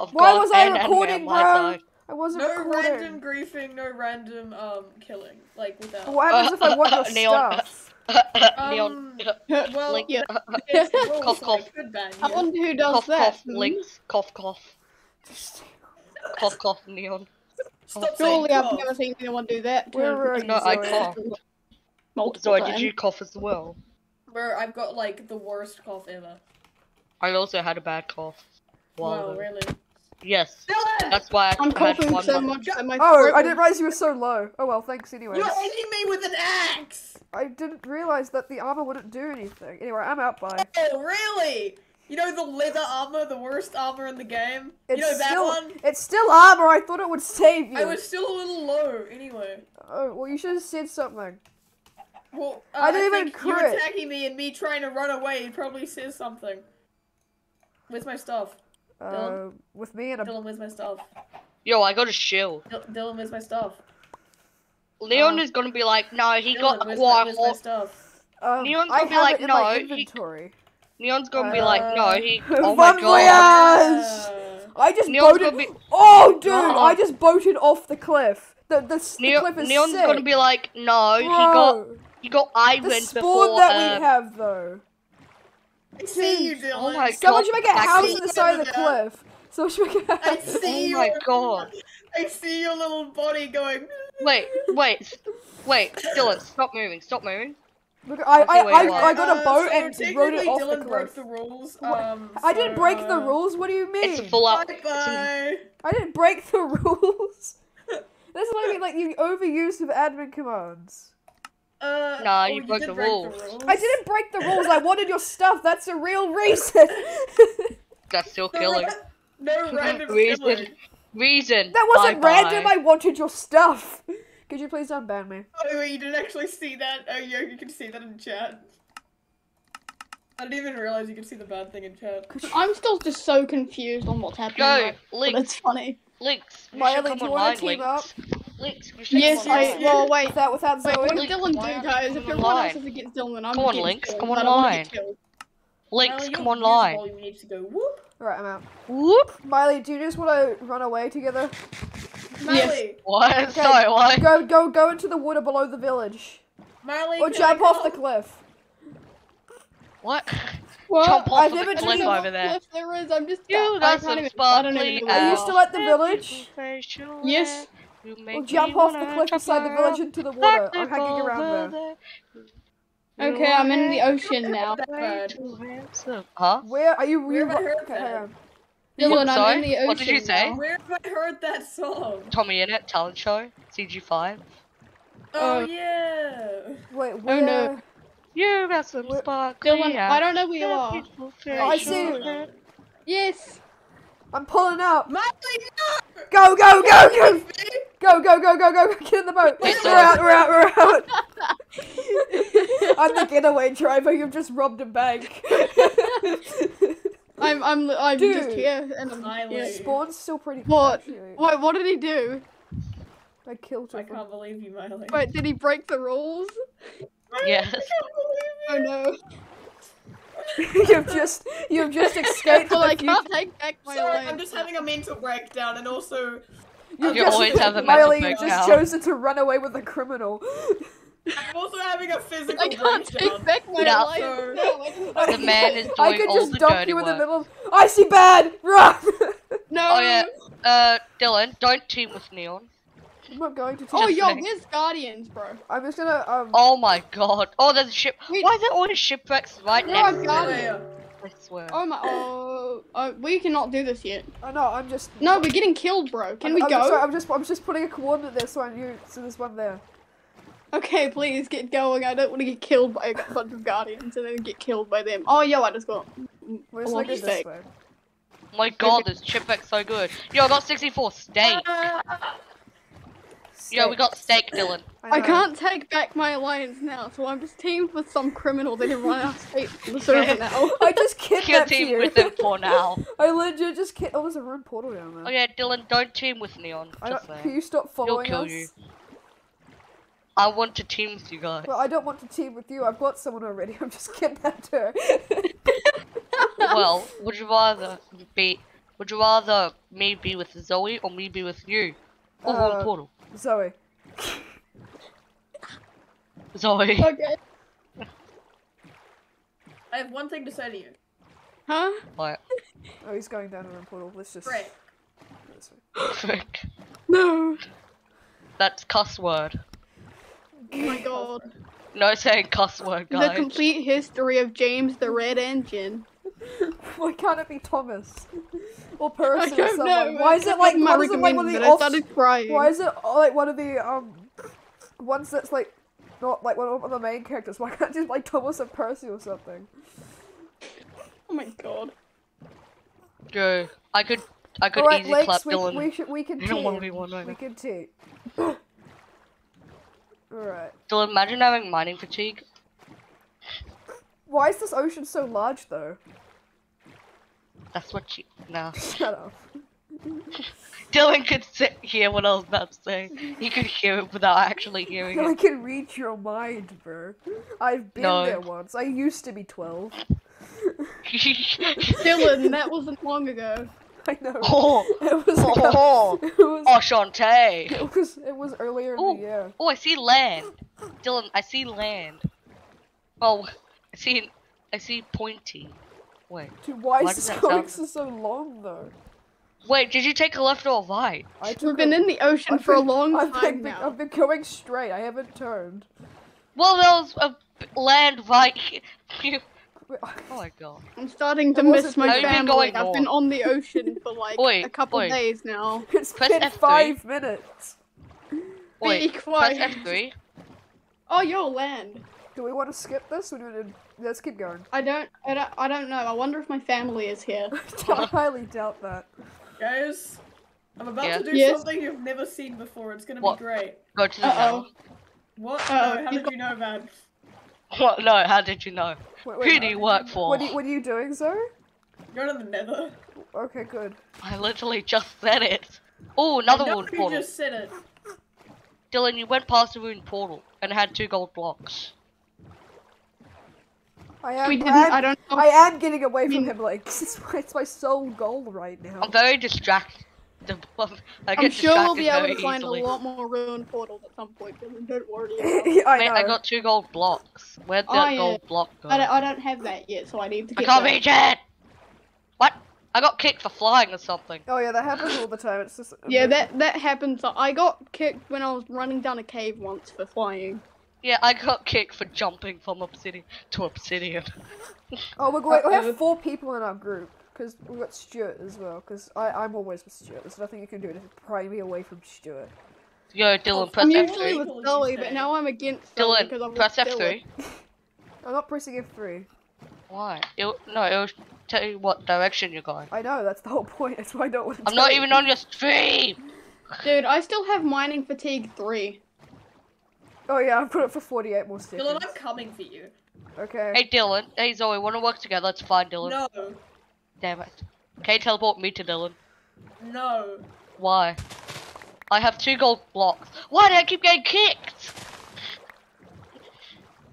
I've Why got was I an enemy on recording, bro? side. I wasn't No recording. random griefing, no random um killing. Like without. What happens if I want your Neon. stuff? Neon. Well, Link. Yeah. it's rules, Cough, cough. I could ban I wonder who does cough, that. cough, hmm? links. Cough, cough. Cough, cough, Neon. Stop saying Surely I've cough. never seen anyone do that. Where were you, No, I Zoe? cough. Multiple Zoe, times. did you cough as well? Bro, I've got like the worst cough ever. I also had a bad cough. Wow. Wow, really? Yes. Dylan! That's why I I'm had coughing so month. much my Oh, I didn't realize you were so low. Oh well, thanks anyway. You're hitting me with an axe! I didn't realize that the armor wouldn't do anything. Anyway, I'm out by. Oh, really? You know the leather armor, the worst armor in the game? It's you know that still, one? It's still armor. I thought it would save you. I was still a little low, anyway. Oh well, you should have said something. Well, uh, I didn't even think you crit. attacking me and me trying to run away probably says something. Where's my stuff? Uh, Dylan? with me and a. Dylan, where's my stuff? Yo, I got a shield. Dil- Dylan, where's my stuff? Leon Um, is gonna be like, no, he Dylan, got where's, quite my, my stuff? Um, Neon's gonna be have like, it in no, my he- inventory. Neon's gonna be like, no, Uh, he. Oh my god. voyage! Uh, I just Neon's boated. be. Oh, dude! No. I just boated off the cliff. The the, s- the cliff is Neon's sick. gonna be like, no, he got Bro, he got the Ivan spawn before. that uh, we have though. I see you, Dylan. Oh my Someone God, should make a that house could- on the side of the Yeah. cliff. Someone should make a I house. see Oh you. my god. I see your little body going. Wait, wait, wait, Dylan, stop moving, stop moving. Look, I, I, I. I got a Uh, boat so and rode technically it off Dylan the cliff. the rules. What? Um, I didn't so, break the uh, rules. What do you mean? It's full out. Bye bye. I didn't break the rules. This is what I mean. Like you overuse of admin commands. Uh, Nah, oh, you broke did the break rules. I didn't break the rules. I wanted your stuff. That's a real reason. That's still No, killing. ra- no random Reason. killing. Reason. that wasn't Bye-bye. random. I wanted your stuff. Could you please unban me? Oh wait, you didn't actually see that? Oh yeah, you can see that in chat. I didn't even realize you could see the bad thing in chat. I'm still just so confused on what's happening. Go, like, but Links, it's funny. Links. You Maya, should Link, come you wanna online, team Links. up? Links, you should Yes, come I. online. Well, wait. Without without Wait, what Zoe. did Dylan do, guys? If coming everyone else online? is against Dylan, I'm Come on, against Lynx, come but I don't wanna online. Links, come your online. music volume to go whoop. Right, I'm out. Whoop. Miley, do you just want to run away together? Miley, What? Sorry, what? Go, go, go into the water below the village, Miley, or jump off the cliff. What? What? Jump off I've never the cliff over there. If there is, I'm just. You I got can't even, I don't sparkly even Are you still at the village? Yes. You make We'll jump off the cliff beside the village into the water. I'm hanging around there. Okay, I'm in the ocean now. That bad. Too handsome. Huh? Where are you? Where you have I heard that? Dylan, I'm Sorry? in the ocean What did you say? now. Where have I heard that song? TommyInnit, talent show, CG5. Oh yeah. Wait, where? Oh, no. You got some Where- sparkly Dylan, I don't know where you are. Oh, I see Yes. I'm pulling up. Miley, no! Go, go, go, go! Go, go, go, go, go, get in the boat! We're out, we're out, we're out! I'm the getaway driver, you've just robbed a bank. I'm, I'm, I'm Dude, just here and I'm. Spawn's still pretty What? Wait, what did he do? I killed him. I can't believe you, Miley. Wait, did he break the rules? Yes. oh no. you've just you've just escaped Well, the I future. can't take back my Sorry, land. I'm just having a mental breakdown, and also You've You just, always have a mental Miley, you breakdown. just chosen to run away with a criminal. I'm also having a physical I can't breakdown. take back my No. life. So- No, I The man is I could just dump dirty you in the middle. Of, I see bad. Run. no. Oh yeah. Uh, Dylan, don't team with Neon. I'm not going to. Oh, Take yo, saying. where's Guardians, bro? I'm just gonna um. Oh my god. Oh, there's a ship. Wait. Why are there always shipwrecks right No, next I've to got it? it. Yeah. I swear. Oh my. Oh, oh, we cannot do this yet. Oh no, I'm just. No, we're getting killed, bro. Can I'm, we I'm go? Sorry, I'm just. I'm just putting a coordinate there, so I knew. So there's one there. Okay, please get going. I don't want to get killed by a bunch of Guardians and then get killed by them. Oh, yo, I just got. We're a just lot gonna of go this way. My god, this shipwreck's so good. Yo, I got 64 steak. Yo, we got steak, Dylan. I know. can't take back my alliance now, so I'm just teamed with some criminal that can run our state from the server now. I just You're kidnapped team you. with him for now. I legit just kid. Oh, there's a rune portal down there. Oh yeah, Dylan, don't team with Neon. I Just don't, can saying. you stop following kill us? you. I want to team with you guys. Well, I don't want to team with you. I've got someone already. I'm just kidnapped her. well, would you rather be Would you rather me be with Zoe or me be with you? Or Uh, portal? Zoe. Zoe. Okay. I have one thing to say to you. Huh? What? Oh, he's going down a room portal. Let's just. Frick. Frick. No. That's cuss word. Oh my god. No saying cuss word, guys. The complete history of James the Red Engine. Why can't it be Thomas? Or I Percy or don't someone? know. Why is it like why is it like one of the recommended, I off- started crying. Why is it uh, like one of the um ones that's like not like one of the main characters? Why can't it just like Thomas and Percy or something? Oh my god. Joe, I could, I could Alright, easily clap we, Dylan. we should we can I don't wanna be one right We now. can team. Alright. Dylan, imagine having mining fatigue. Why is this ocean so large though? That's what you. Nah. Shut up. Dylan could sit hear what I was about to say. He could hear it without actually hearing I it. I can read your mind, bro. I've been No. there once. I used to be 12. Dylan, that wasn't long ago. I know. oh, It was oh, it was oh, Shantae. it was it was earlier in Oh. the year. Oh, I see land. Dylan, I see land. Oh, I see, I see pointy. Wait, Dude, why Why is this going sound- so so long though? wait, did you take a left or a right? I We've been a- in the ocean I've for a long I've time been, now. I've been going straight. I haven't turned. Well, there was a b- land right here. oh my god. I'm starting to miss my Have you been family. going I've been on the ocean for like Oi, a couple oi. days now. It's Press been F3. five minutes. Wait, Be press quiet. F3. Oh, your land. Do we want to skip this? Or do we want to... Let's keep going. I don't, I don't, I don't know. I wonder if my family is here. I highly doubt that. Guys, I'm about Yeah. to do Yes. something you've never seen before. It's gonna What? be great. Go to the Uh-oh. What? Uh-oh, no, how did you know, man? What? No, how did you know? Wait, Who wait, do you work for? what, are you, what are you doing, Zoe? Going to the nether. Okay, good. I literally just said it. Oh, another I know you just said it. Dylan, you went past the wood portal and had two gold blocks. I am. We didn't. I am, I don't know. I am getting away from mean- him. Like it's my, it's my sole goal right now. I'm very distracted. I get I'm sure we'll distracted be able very to find a lot more ruined portals at some point. Dylan, don't worry. about it. I Mate, know. I got two gold blocks. Where'd Oh, that yeah. Uh, gold block go? I don't, I don't have that yet, so I need to get I can't that. reach it! What? I got kicked for flying or something. Oh yeah, that happens all the time. It's just. Yeah, um, that that happens. I got kicked when I was running down a cave once for flying. Yeah, I got kicked for jumping from obsidian to obsidian. Oh, we're going. We Uh-oh. have four people in our group because we've got Stuart as well. Because I I'm always with Stuart. There's nothing you can do to pry me away from Stuart. Yo, Dylan, oh, press I'm F3. usually F3. with People Zoe, but now I'm against Zoe because I'm Dylan, press. F3. I'm not pressing F3. Why? It'll, no, it'll tell you what direction you're going. I know that's the whole point. That's why I don't want to. I'm not even on your stream! Dude, I still have mining fatigue three. Oh yeah, I've put it for 48 more seconds. Dylan, I'm coming for you. Okay. Hey, Dylan. Hey, Zoe, wanna work together? Let's find Dylan. No, Damn it. Okay, teleport me to Dylan. no. Why? I have two gold blocks. Why do I keep getting kicked?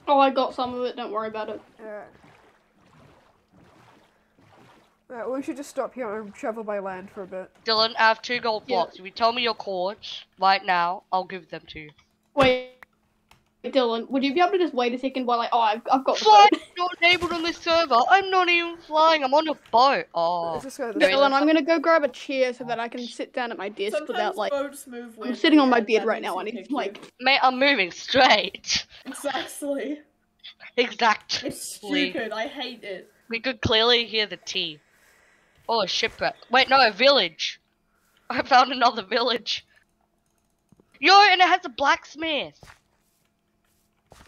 Oh, I got some of it. Don't worry about it. Alright. Alright, well, we should just stop here and travel by land for a bit. Dylan, I have two gold Yeah. blocks. If you tell me your coords right now, I'll give them to you. Wait, Dylan, would you be able to just wait a second while I? Oh, I've, I've got the Flying boat. not enabled on this server. I'm not even flying. I'm on a boat. Oh. Let's just go to Very the Dylan, I'm gonna go grab a chair so that I can sit down at my desk Sometimes without like. boats move I'm sitting on my and bed right now. I you need like. Mate, I'm moving straight. Exactly. Exactly. It's stupid. I hate it. We could clearly hear the T. Oh, a shipwreck. Wait, no, a village. I found another village. Yo, and it has a blacksmith.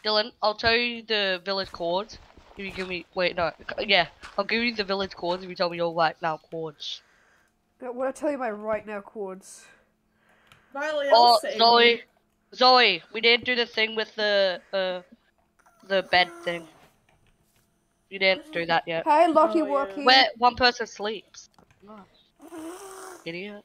Dylan, I'll tell you the village chords. If you give me, wait, no, yeah, I'll give you the village chords if you tell me your right now chords. Now, What I tell you my right now chords? Riley, Oh, Zoe, Zoe, we didn't do the thing with the, uh, the bed thing. You didn't do that yet. Hey, Lucky Oh, yeah. Walkie. Where one person sleeps. Idiot.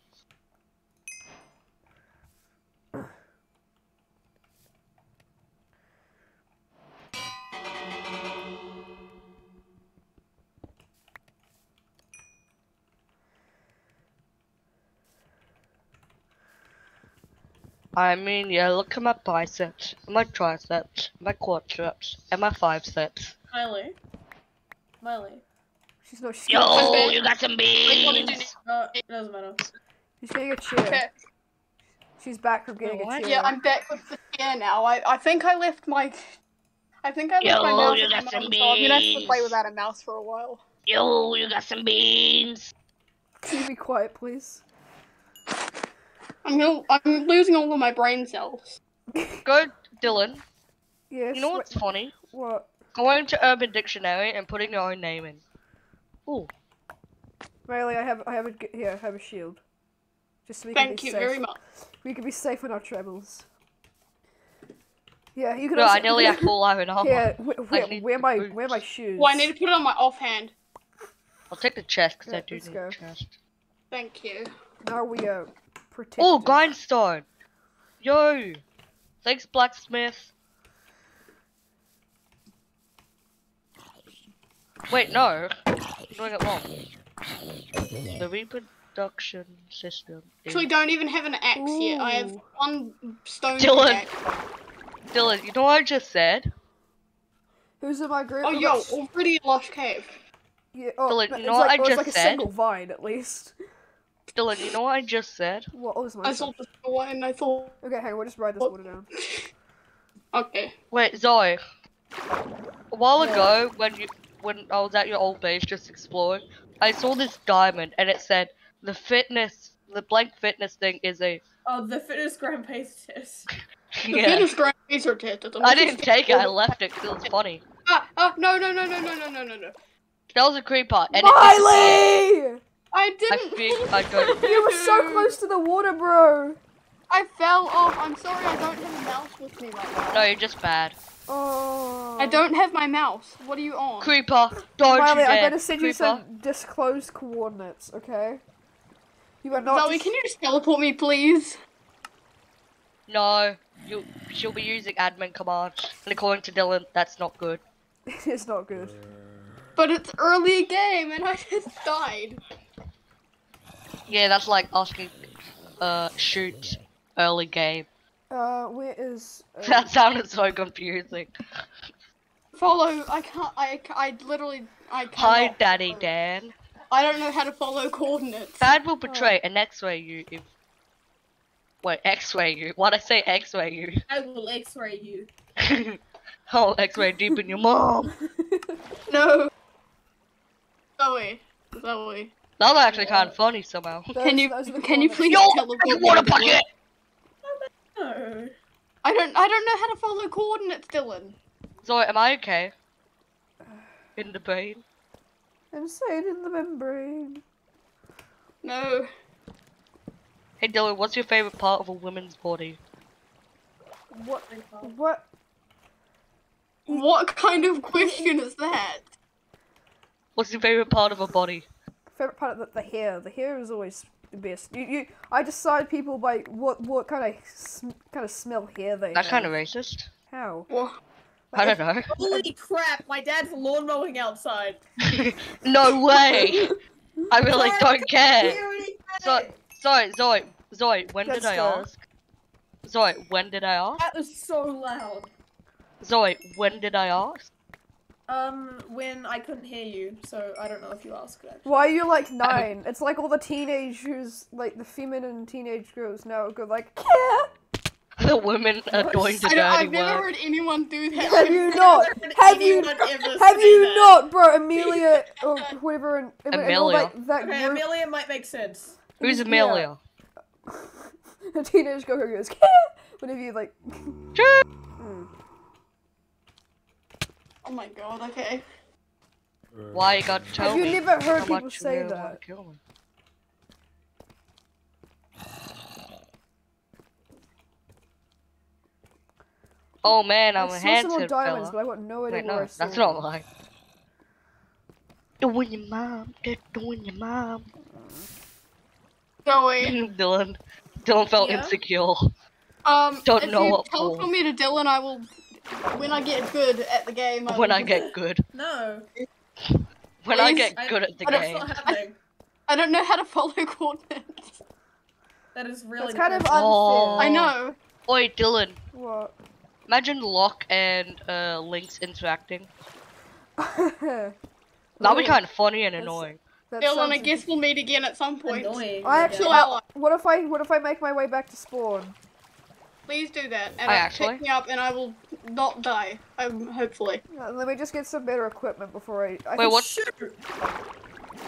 I mean, yeah, look at my biceps, my triceps, my quadriceps, and my biceps. Miley. Miley. She's not. She's, Yo, getting, you got some Wait, what did you beans. Uh, it doesn't matter. she's getting a chair. Okay. She's back from getting a what? chair. Yeah, I'm back with the chair now. I, I think I left my. I think I left Yo, my mouse you at got my some mum, so I'm gonna have to play without a mouse for a while. Yo, you got some beans. Can you be quiet, please? I'm gonna, I'm losing all of my brain cells. Go, Dylan. Yes. You know wha- what's funny? What? Going to Urban Dictionary and putting your own name in. Ooh, Riley, I have, I have a, g- here, I have a shield. Just so we can Thank be you safe. very much. We can be safe on our travels. Yeah, you can no, also. I nearly have full iron armor. Yeah, wh- I where, need where my, boots. where my shoes? Well, I need to put it on my offhand. I'll take the chest because Yeah, I do let's need go. a chest. Thank you. Now we are protected. Oh, grindstone. Yo. Thanks, blacksmith. Wait, no. I'm doing it wrong. The reproduction system. Is... Actually, don't even have an axe yet. I have one stone Dylan. axe. Dylan, you know what I just said? Who's in my group? Oh, yo, already a lush cave. Yeah, oh, Dylan, no, you it's know what like, I it's just like a said? single vine at least. Dylan, you know what I just said? What? Oh, this I saw the door and I thought, Okay, hang on, we'll just ride this Oh. water down. okay. Wait, Zoe. A while Yeah. ago, when you when I was at your old base just exploring, I saw this diamond and it said the fitness, the blank fitness thing is a Oh, the fitness gram paste test. The yeah. fitness grand laser test. I didn't take it. I left it because it was funny. Ah, ah, no, no, no, no, no, no, no, no, no. That was a creeper. And it disappeared. Miley! I I didn't. think I got. You were so close to the water, bro. I fell off. I'm sorry. I don't have a mouse with me right now. No, you're just bad. Oh. I don't have my mouse. What are you on? Creeper, don't Miley, you I'm dare. gonna send you some disclosed coordinates, okay? You are not. Zoe, can you just teleport me, please? No, you. She'll be using admin commands, and according to Dylan, that's not good. it's not good. But it's early game and I just died. Yeah, that's like asking, uh, shoot early game. Uh, where is? Uh, That sounded so confusing. Follow. I can't. I. I literally. I can't. Hi, Daddy Dan. I don't know how to follow coordinates. Dad will betray and X-ray you if. Wait, X-ray you? Why'd I say X-ray you? I will X-ray you. I'll X-ray deep in your mom. No. Zoe. Zoe. That was actually kind of funny somehow. those- Can you? those are the Can you please Yo, teleport you me water to Dylan? bucket! No. I don't. I don't know how to follow coordinates, Dylan. Zoe, am I okay? In the brain? Insane in the membrane. No. Hey Dylan, what's your favorite part of a woman's body? What? What? What kind of question is that? What's your favorite part of a body? Favorite part of the, the hair. The hair is always the best. You, you. I decide people by what, what kind of, sm- kind of smell hair they. That's kind of racist. How? What? I don't know. Holy crap! My dad's lawn mowing outside. no way! I really Sorry, don't care. He already So, had. Zoe, Zoe, Zoe, when Let's did I go. ask? Zoe, when did I ask? That was so loud. Zoe, when did I ask? Um, when I couldn't hear you, so I don't know if you asked that. Why are you like nine? It's like all the teenagers, like the feminine teenage girls now go like, care. The women are doing the I don't, dirty I've never work. heard anyone do that. Have you not? Have you? anyone Have you that. not, bro? Amelia or whatever, and, and, and all Amelia. that, that Okay, group, Amelia might make sense. Who's Yeah. Amelia? a teenage girl who goes, care. Whenever you like. Oh my god. Okay. Why you gotta tell have you me never heard how people say really that? wanna kill me? Oh man, I'm I a saw some more handsome diamonds, fella. but I got no idea Wait, where I no, saw that's them. not right. Doing your mom, just doing your mom. Zoe. Dylan, Dylan felt Yeah? insecure. Um. Don't if know you what teleport for. me to Dylan, I will. When I get good at the game. When will I get good, No, when I Please, get I- good at the that's game. not happening. I don't know how to follow coordinates. That is really. That's kind of unfair. Oh. I know. Oi, Dylan. What? Imagine Locke and uh, Lynx interacting. that That'd be kind of funny and That's- annoying. Dylan, I guess we'll meet again at some point. Annoying. I yeah. actually. Well, What if I? What if I make my way back to spawn? Please do that, and I uh, actually- pick me up, and I will not die. Um, hopefully. Uh, let me just get some better equipment before I. I Wait, can what? sh- Shoot.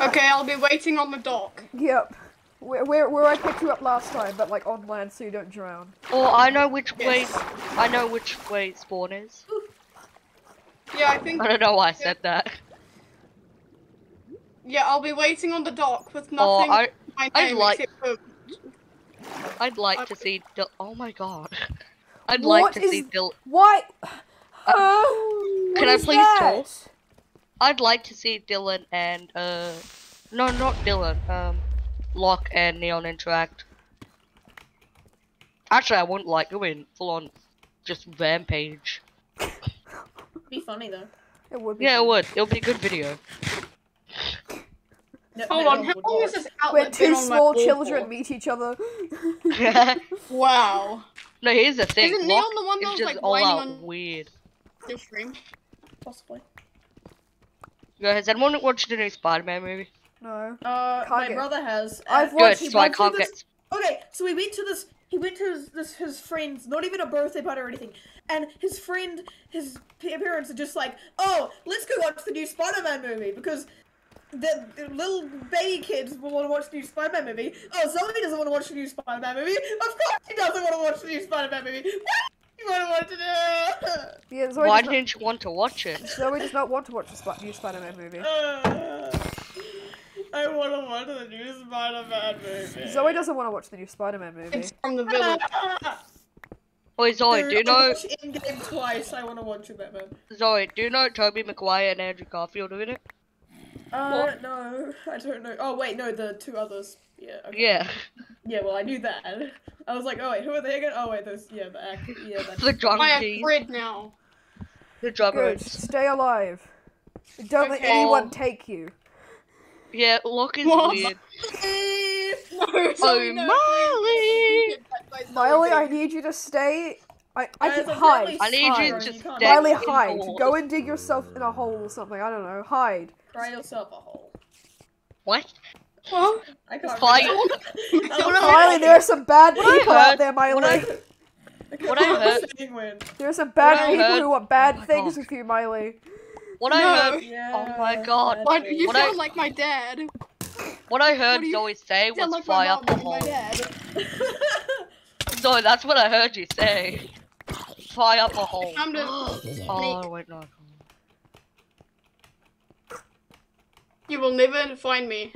Okay, I'll be waiting on the dock. Yep. Where, where where I picked you up last time, but like on land so you don't drown. Or I know which way. I know which way spawn is. Yeah, I think. I don't know why I said that. Yeah, I'll be waiting on the dock with Or nothing. I, my I'd name like- except for I'd like to see. Oh my god. I'd like to is- see Dylan. Why? Uh, Uh, can I please that? talk? I'd like to see Dylan and uh, no, not Dylan. Um, Locke and Neon interact. Actually, I wouldn't like going full on, just rampage. Be funny though. It would be. Yeah, it would. It'll be a good video. No, Hold on, one how long watch. has this Where outlet been two on small wall children for? meet each other. no, here's the thing. Isn't Locke Neon the one that is was, just like, all whining out on- weird. Your stream. Possibly. Yo, has anyone watched the new Spider-Man movie? No. Uh, Can't my get- brother has. I've and Good, so I can't this- get. Okay, so we went to this. He went to his, this his friend's, not even a birthday party or anything, and his friend, his parents are just like, "Oh, let's go watch the new Spider-Man movie because the, the little baby kids will want to watch the new Spider-Man movie. Oh, Zoe doesn't want to watch the new Spider-Man movie. Of course, she doesn't want to watch the new Spider-Man movie. What do you want to watch it? Yeah, Zoe Why didn't you want to watch it? not, Zoe does not want to watch the Sp- new Spider-Man movie. Uh, I want to watch the new Spider-Man movie. Zoe doesn't want to watch the new Spider-Man movie. It's from the village. Wait, Zoe, do you Dude, I know watched Endgame twice. I want to watch it, Batman. Zoe? Do you know Tobey Maguire and Andrew Garfield are in it? Uh, no, I don't know. Oh wait, no, the two others. Yeah. Okay. Yeah, Yeah, well, I knew that. I was like, oh wait, who are they again? Oh wait, those. Yeah, the act. Yeah, that's. the drunk I have D's, bread now. the drunk Stay alive. Don't let anyone take you. Yeah, Locke is What? weird. No, sorry, no. Miley! Miley, I need you to stay. I, I can I'm hide. I need hide. you to you stay Miley, hide. Go and dig yourself in a hole or something. I don't know. Hide. Cry yourself a hole. What? Huh? I can't. Fire. remember. I What was I- Miley, there are some bad What I people out there, what I- Miley. What I heard- There are some bad people heard- who want bad Oh things God. with you, Miley. What No. I heard, Yeah. Oh my God. Why do you What sound I- like my dad? what I heard What you- Zoe say was like my fire mom up the hole. dad. Zoe, that's what I heard you say. Fire up a hole. Time to oh wait, no. You will never find me.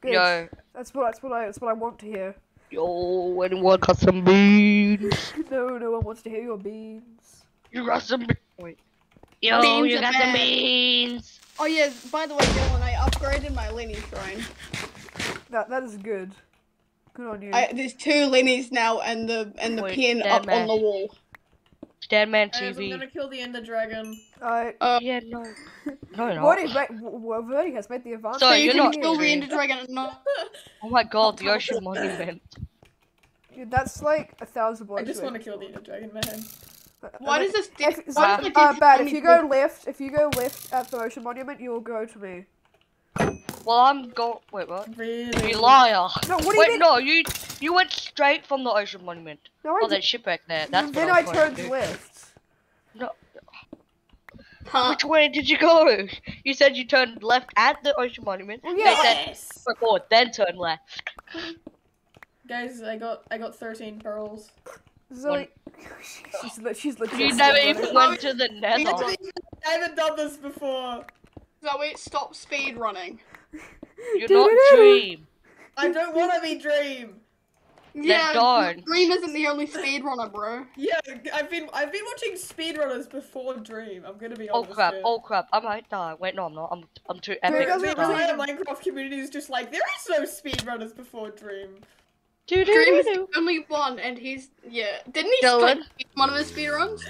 Good. Yo, That's what that's what I that's what I want to hear. yo, anyone got some beans? No, no one wants to hear your beans. You got some beans. Wait. Yo, Beans you are got some beans. Oh yes, by the way, Dylan, I upgraded my Lenny shrine. That that is good. Good on you. I, there's two Lennies now, and the and the Wait, pin up man. on the wall. Deadman Guys, I'm gonna kill the Ender Dragon. I Uh, Yeah, no. No, no. Verdi, ma- w- w- Verdi has made the advance. So so you're can not kill the. Ender Dragon. No, Oh my god, the ocean monument. Dude, that's like a thousand I just want to kill the Ender Dragon, man. Why does this? If, If, why does the uh, bad. If you go left, if you go left at the ocean monument, you will go to me. Well, I'm go. Wait, what? Really? You liar. No, what do you Wait, mean? no, you you went straight from the ocean monument. No, I Oh, did- that shipwreck there. That's then I I turned to left. No, Huh? which way did you go? You said you turned left at the ocean monument. Well, They yeah. said Yes. forward, oh, then turn left. Guys, I got I got 13 pearls. Zoe, she's le- she's legit. You so never good. even went to the I nether. haven't, I haven't done this before. Zoe, stop speed running. You're not Dream. I don't want to be Dream. Yeah, darn. Dream isn't the only speed runner, bro. Yeah, I've been I've been watching speedrunners before Dream. I'm gonna be oh, honest. Oh crap! here. Oh crap! I might die. Wait, no, I'm not. I'm I'm too epic. doesn't The entire Minecraft community is just like there is no speedrunners before Dream. Doo doo Dream is the only one, and he's yeah. Didn't he Dylan? one of his speed runs?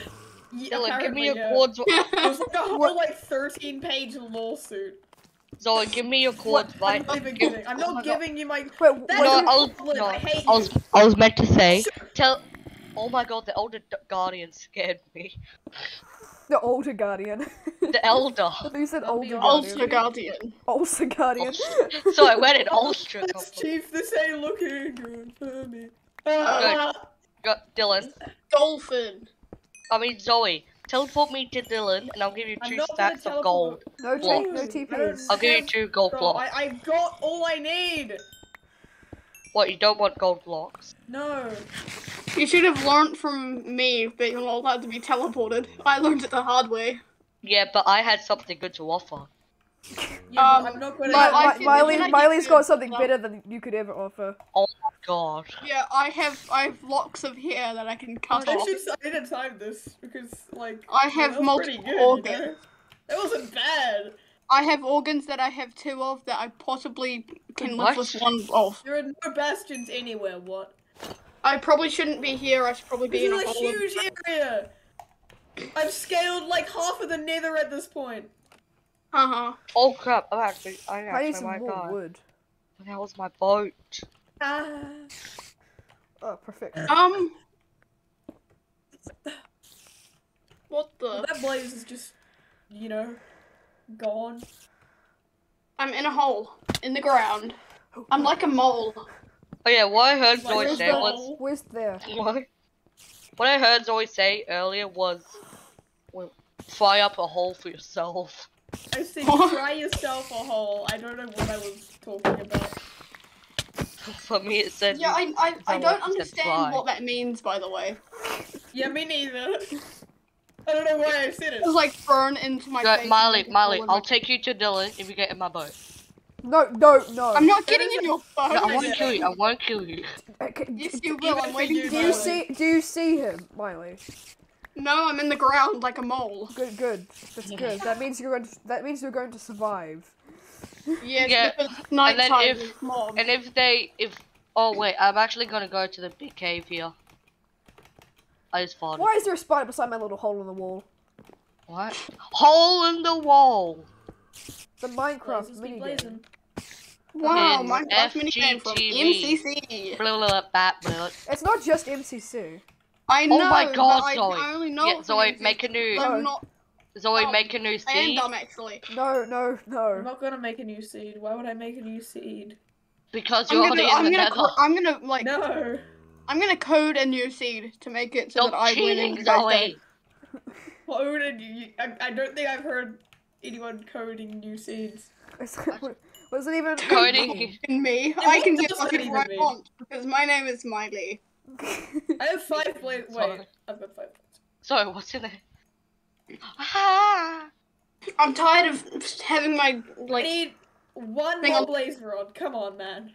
Yeah, Dylan, give me apparently, your yeah. chords. It was like a whole like 13 page lawsuit. Zoe, give me your chords, I'm not even Give- kidding. I'm oh not God. giving you my. Wait, That No, is is it- I was Dylan, no, I hate I was you. I was meant to say tell. Oh my god, the older guardian scared me. The older guardian. The elder. you said I'll older honest. Ultra guardian. Guardian. Ulcer guardian. so I went in ultra. Yes, Chief, this ain't looking good for me. Ah, Got Dylan. Dolphin. I mean Zoe. Teleport me to Dylan, and I'll give you two stacks of gold. No, Blocks. t- no I TPs. I'll give you two gold bro, blocks. I, have got all I need. What? You don't want gold blocks? No. You should have learned from me that you're not allowed to be teleported. I learned it the hard way. Yeah, but I had something good to offer. Yeah, Um, I'm not gonna. Mi- I Mi- think- Miley, can I Miley's give got something no. better than you could ever offer. Oh god. Yeah, I have I have locks of hair that I can cut I off. should I need to time this because like I that have was multiple pretty good, you organs. know? That wasn't bad. I have organs that I have two of that I possibly can live with one of. There are no bastions anywhere. What? I probably shouldn't be here. I should probably This be in a a hole. of- huge area. I've scaled like half of the Nether at this point. Uh-huh. Oh crap! I'm actually. I I need actually some might more die. wood. That was my boat. Ah. Oh, perfect. Um. What the? That blaze is just, you know, gone. I'm in a hole in the ground. I'm like a mole. Oh yeah, what I heard Like, Zoe where's say the was hole? Where's there? what? What I heard Zoe say earlier was, well, fry up a hole for yourself. I said, What? try yourself a hole. I don't know what I was talking about. For me, it said. Yeah, I I, I don't understand fly. what that means. By the way, Yeah, me neither. I don't know why I said it. it was like thrown into my Go, face. Miley, and Miley, I'll like- take you to Dylan if you get in my boat. No, no, no. I'm not getting in your boat. No, I I won't kill you. I won't kill you. Okay, Yes, you will. I'm waiting for Do do you you. see? Do you see him, Miley? No, I'm in the ground like a mole. Good, good. That's good. That means you're going. To, that means you're going to survive. Yes, Yeah, because it's nighttime. if- mom. And if they, if, oh wait, I'm actually gonna go to the big cave here. I just farted. Why is there a spider beside my little hole in the wall? What? Hole in the wall. The Minecraft Blazes be minigame. wow, in my first minigame from FGTV. MCC. Blah, blah, blah, blah, blah. It's not just MCC. I know. Oh my God, I, Zoe. I only know. Yeah, Zoe, make a new, I'm No. not. Zoe, Oh, make a new I am seed. dumb actually. No, no, no. I'm no. not gonna make a new seed. Why would I make a new seed? Because I'm you're gonna, already in I'm the gonna, nether. I'm gonna like, No. I'm gonna code a new seed to make it so Stop that I win and cheating, you guys Zoe. What would you? I, I don't think I've heard anyone coding new seeds. Wasn't what even Coding. In me, Yeah, I can does get fucking even what I want because my name is Miley. I have five blaze. Wait, I've got five. Sorry, what's in there? Ah! I'm tired of having my I need one more on. blaze rod. Come on, man.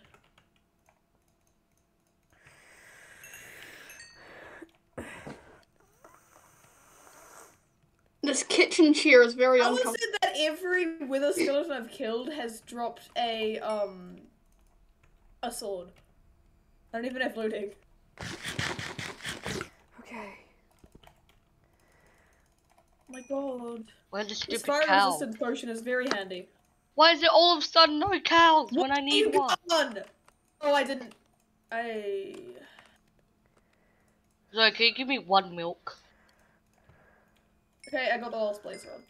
This kitchen chair is very I would uncomfortable. say that every wither skeleton I've killed has dropped a um a sword. I don't even have looting. Okay. Oh my god. Where's the This stupid fire cow? resistant potion is very handy. Why is it all of a sudden no cows when I You need one? got one. Oh, I didn't. I. Zoe, can you give me one milk? Okay, I got the last blaze rod.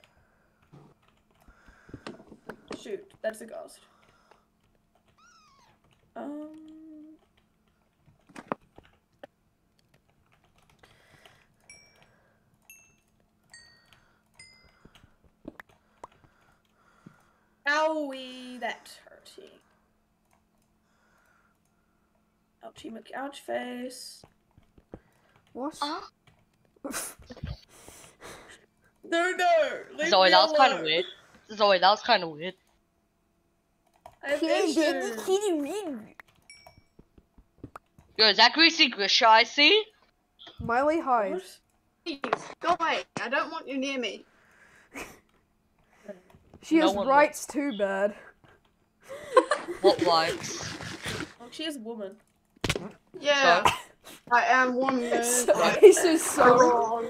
Shoot, that's a ghost. Um. Owie, that's hurting. Ouchie McOuch face. What? Ah. No, no! Leave Zoe, me that was kind of weird. Zoe, that was kind of weird. I have issues. Yo, Zachary Secret, shall I see? Miley hide. What? Please, go away. I don't want you near me. She No has one rights too bad. What rights? Oh, she is a woman. Yeah, I am one man. this is so wrong.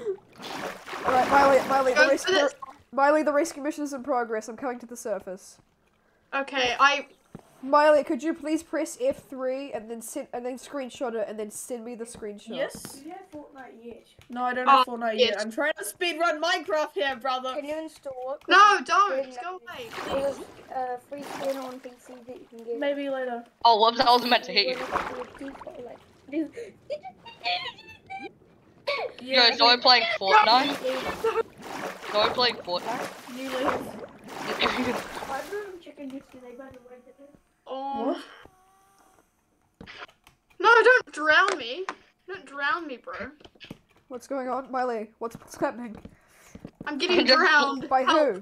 Alright, Miley, Miley, the Go rescue. Miley, the rescue mission is in progress. I'm coming to the surface. Okay, I. Miley, could you please press F3 and then send and then screenshot it and then send me the screenshot? Yes. Do you have Fortnite yet? No, I don't oh, have Oh, Fortnite yes. yet. I'm trying to speedrun Minecraft here, brother. Can you install it? No, don't. Just go away. There's a free skin on PC that you can get. Maybe later. Oh, whoops, I was meant to hit you. you. Yo, so I'm playing Fortnite. So I'm playing Fortnite. You live. I grew chicken yesterday, by the way. Oh. No, don't drown me. Don't drown me, bro. What's going on, Miley? What's, what's happening? I'm getting drowned. By Help.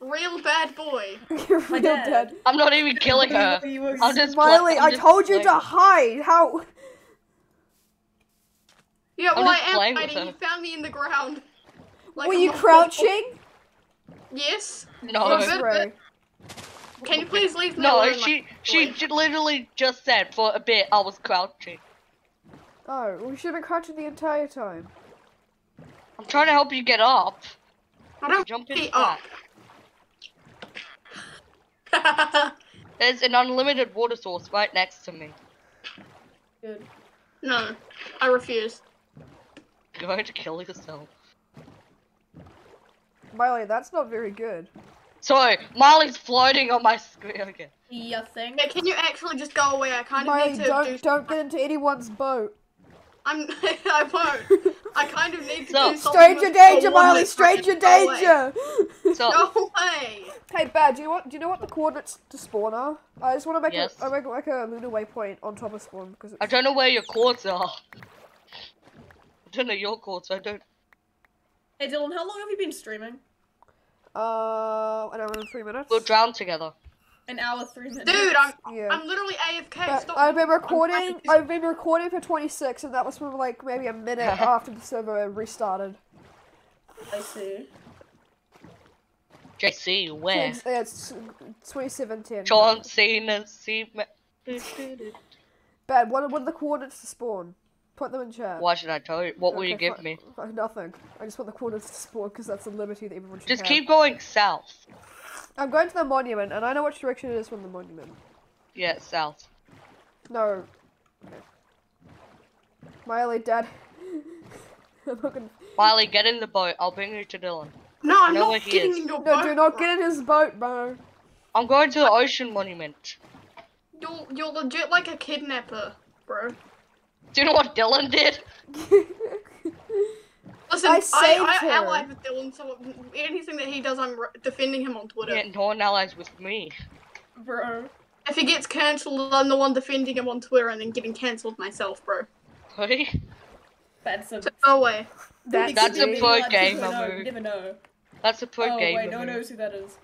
who? Real bad boy. You're real dad. dead. I'm not even killing her. I'm just Miley, I'm I just told you to hide. How? Yeah, I'm well, I am hiding. You found me in the ground. Like Were you crouching? Yes. No, X-ray. Can you please leave me no, alone? she she boy. j- literally just said for a bit I was crouching. Oh, we should have been crouching the entire time. I'm trying to help you get up. I don't Jump be in up. There's an unlimited water source right next to me. Good. no, I refuse. You're going to kill yourself. Miley, that's not very good. Sorry, Marley's floating on my screen again. Yeah, thing. Yeah, can you actually just go away? I kind of Miley, need to don't do. don't get into anyone's boat. I'm. I won't. I kind of need to So- do something. Stranger with danger, the one Miley! that's Stranger freaking- go away. danger! So Go away. Hey, Bad, do you want do you know what the coordinates to spawn are? I just want to make Yes. a I make like a lunar waypoint on top of spawn because it's I don't know where your cords are. I don't know your cords. I don't. Hey Dylan, how long have you been streaming? Uh an hour and three minutes. We'll drown together. An hour, three minutes. Dude, I'm. Yeah. I'm literally AFK. But Stop. I've been recording. I've been recording for 26, and that was from like maybe a minute after the server restarted. I see. JC, where? It's, yeah, it's 2710. John Cena, see. Bad. What are, what are the coordinates to spawn? Put them in chat. Why should I tell you? What will you Okay, give me? Nothing. I just want the coordinates to spawn because that's the liberty that everyone should Just have. keep going south. I'm going to the monument, and I know which direction it is from the monument. Yeah, south. No. Okay. Miley, Dad. I'm not gonna. Miley, get in the boat. I'll bring you to Dylan. No, I'm not where getting in your No, boat. do not get in his boat, bro. I'm going to the ocean monument. You're you're legit like a kidnapper, bro. Do you know what Dylan did? Listen, I I, saved I, her. allied with Dylan, so anything that he does, I'm defending him on Twitter. Yeah, no one allies with me. Bro. If he gets cancelled, I'm the one defending him on Twitter and then getting cancelled myself, bro. Hey? That's a. So go away. That's, That's a me. pro Like, gamer never know, move. Never know. That's a pro oh game. wait, no one knows who that is.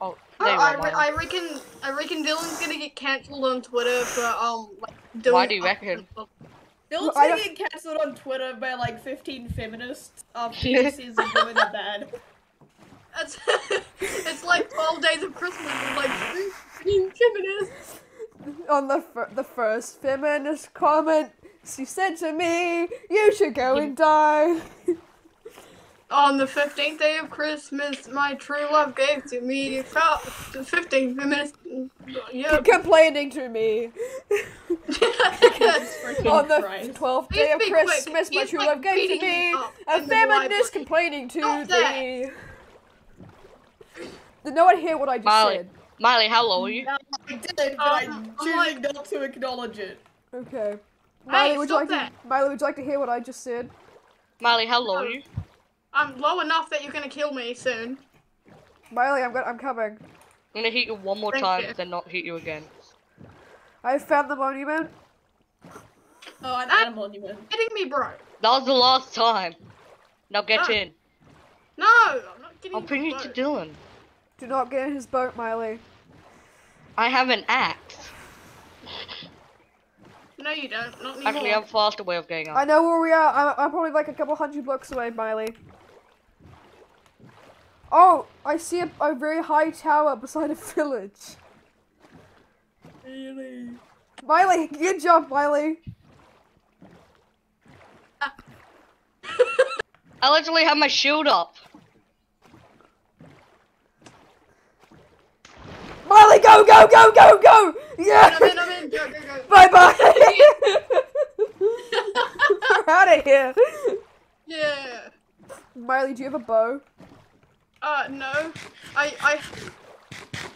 Oh, I, I, re- I reckon I reckon Dylan's gonna get cancelled on Twitter for um like doing. Why do you reckon? Dylan's I gonna don't- get cancelled on Twitter by like 15 feminists after he says his women are bad. It's, it's like 12 days of Christmas with like being feminists. On the fir- the first feminist comment, she said to me, "You should go and die." On the 15th day of Christmas, my true love gave to me felt the 15th feminist. Yeah. Complaining to me. On the Christ. twelfth day of be quick. Christmas, my He's, true like, love gave to me me. A in feminist library. complaining to Stop that. thee. Did no one hear what I just Miley. said? Miley, how low are you? No, I did, but I'm Um, I'm choosing like- not to acknowledge it. Okay. Miley, would you like that. to? Miley, would you like to hear what I just said? Miley, how low are No. you? I'm low enough that you're gonna kill me soon. Miley, I'm go- I'm coming. I'm gonna hit you one more Thank time, you. then not hit you again. I found the monument. Oh, I'm Ah. at a monument. Kidding me, bro? That was the last time. Now get Ah. in. No, I'm not getting. In. I'll bring you to. Dylan. Do not get in his boat, Miley. I have an axe. No, you don't. Not anymore. Actually, I have a faster way of getting I know where we are. I'm, I'm probably like a couple hundred blocks away, Miley. Oh, I see a, a very high tower beside a village. Really? Miley, good job, Miley. I literally have my shield up. Miley, go, go, go, go, go! Yeah! I'm in, I'm in. Go, go, go. Bye bye! We're out of here! Yeah. Miley, do you have a bow? Uh, no. I, I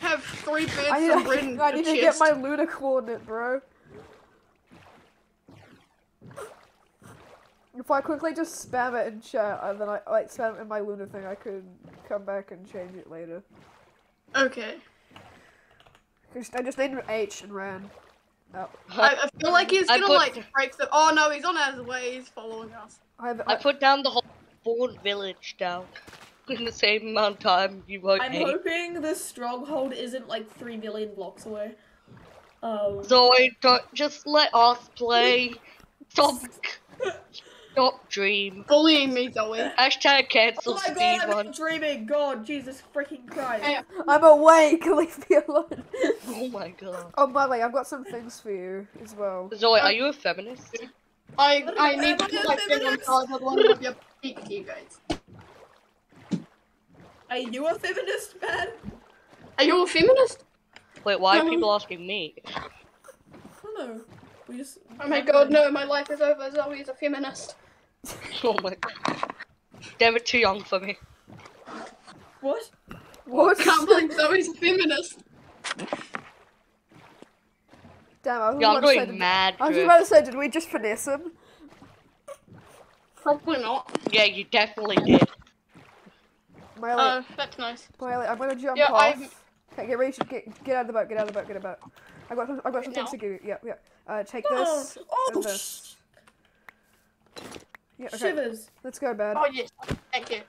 have three beds I need, of bread in to, I need to chest. get my lunar coordinate, bro. If I quickly just spam it in chat and then I like spam it in my lunar thing, I could come back and change it later. Okay. Just- I just named him H and ran. Oh, I, I feel like he's gonna put- like break the. Oh no, he's on his way. He's following us. I have. I I, put down the whole Spawn village down in the same amount of time you won't I'm hate. hoping this stronghold isn't like three million blocks away. Um, Zoe, don't just let us play. Stop, stop dream. Bullying me, Zoe. Hashtag cancel oh cancel my god, I'm one. not dreaming. God, Jesus freaking Christ. Hey, I'm awake. Leave me alone. Oh my god. Oh, Miley, I've got some things for you as well. Zoe, are you a feminist? I I need to am I put my a finger on feminist? charge. I want to your peek to you guys. Are you a feminist, man? Are you a feminist? Wait, why are people asking me? I don't know. We just. Oh my god, no, my life is over. Zoe's a feminist. Oh my god. Damn it, too young for me. What? What? I can't believe Zoe's a feminist. Damn, I was Yeah, I'm about to say, going mad. I was Drew. about to say, did we just finesse him? Probably not. Yeah, you definitely did. Miley, Uh, that's nice. Miley, I'm gonna jump yeah, off. I'm- Okay, get ready. to- Get get out of the boat. Get out of the boat. Get out of the boat. I got some. I got some things to give you. Yeah, yeah. Uh, take Oh, this oh, and this. Yeah. Okay. shivers. Let's go, bad. Oh yes, thank you.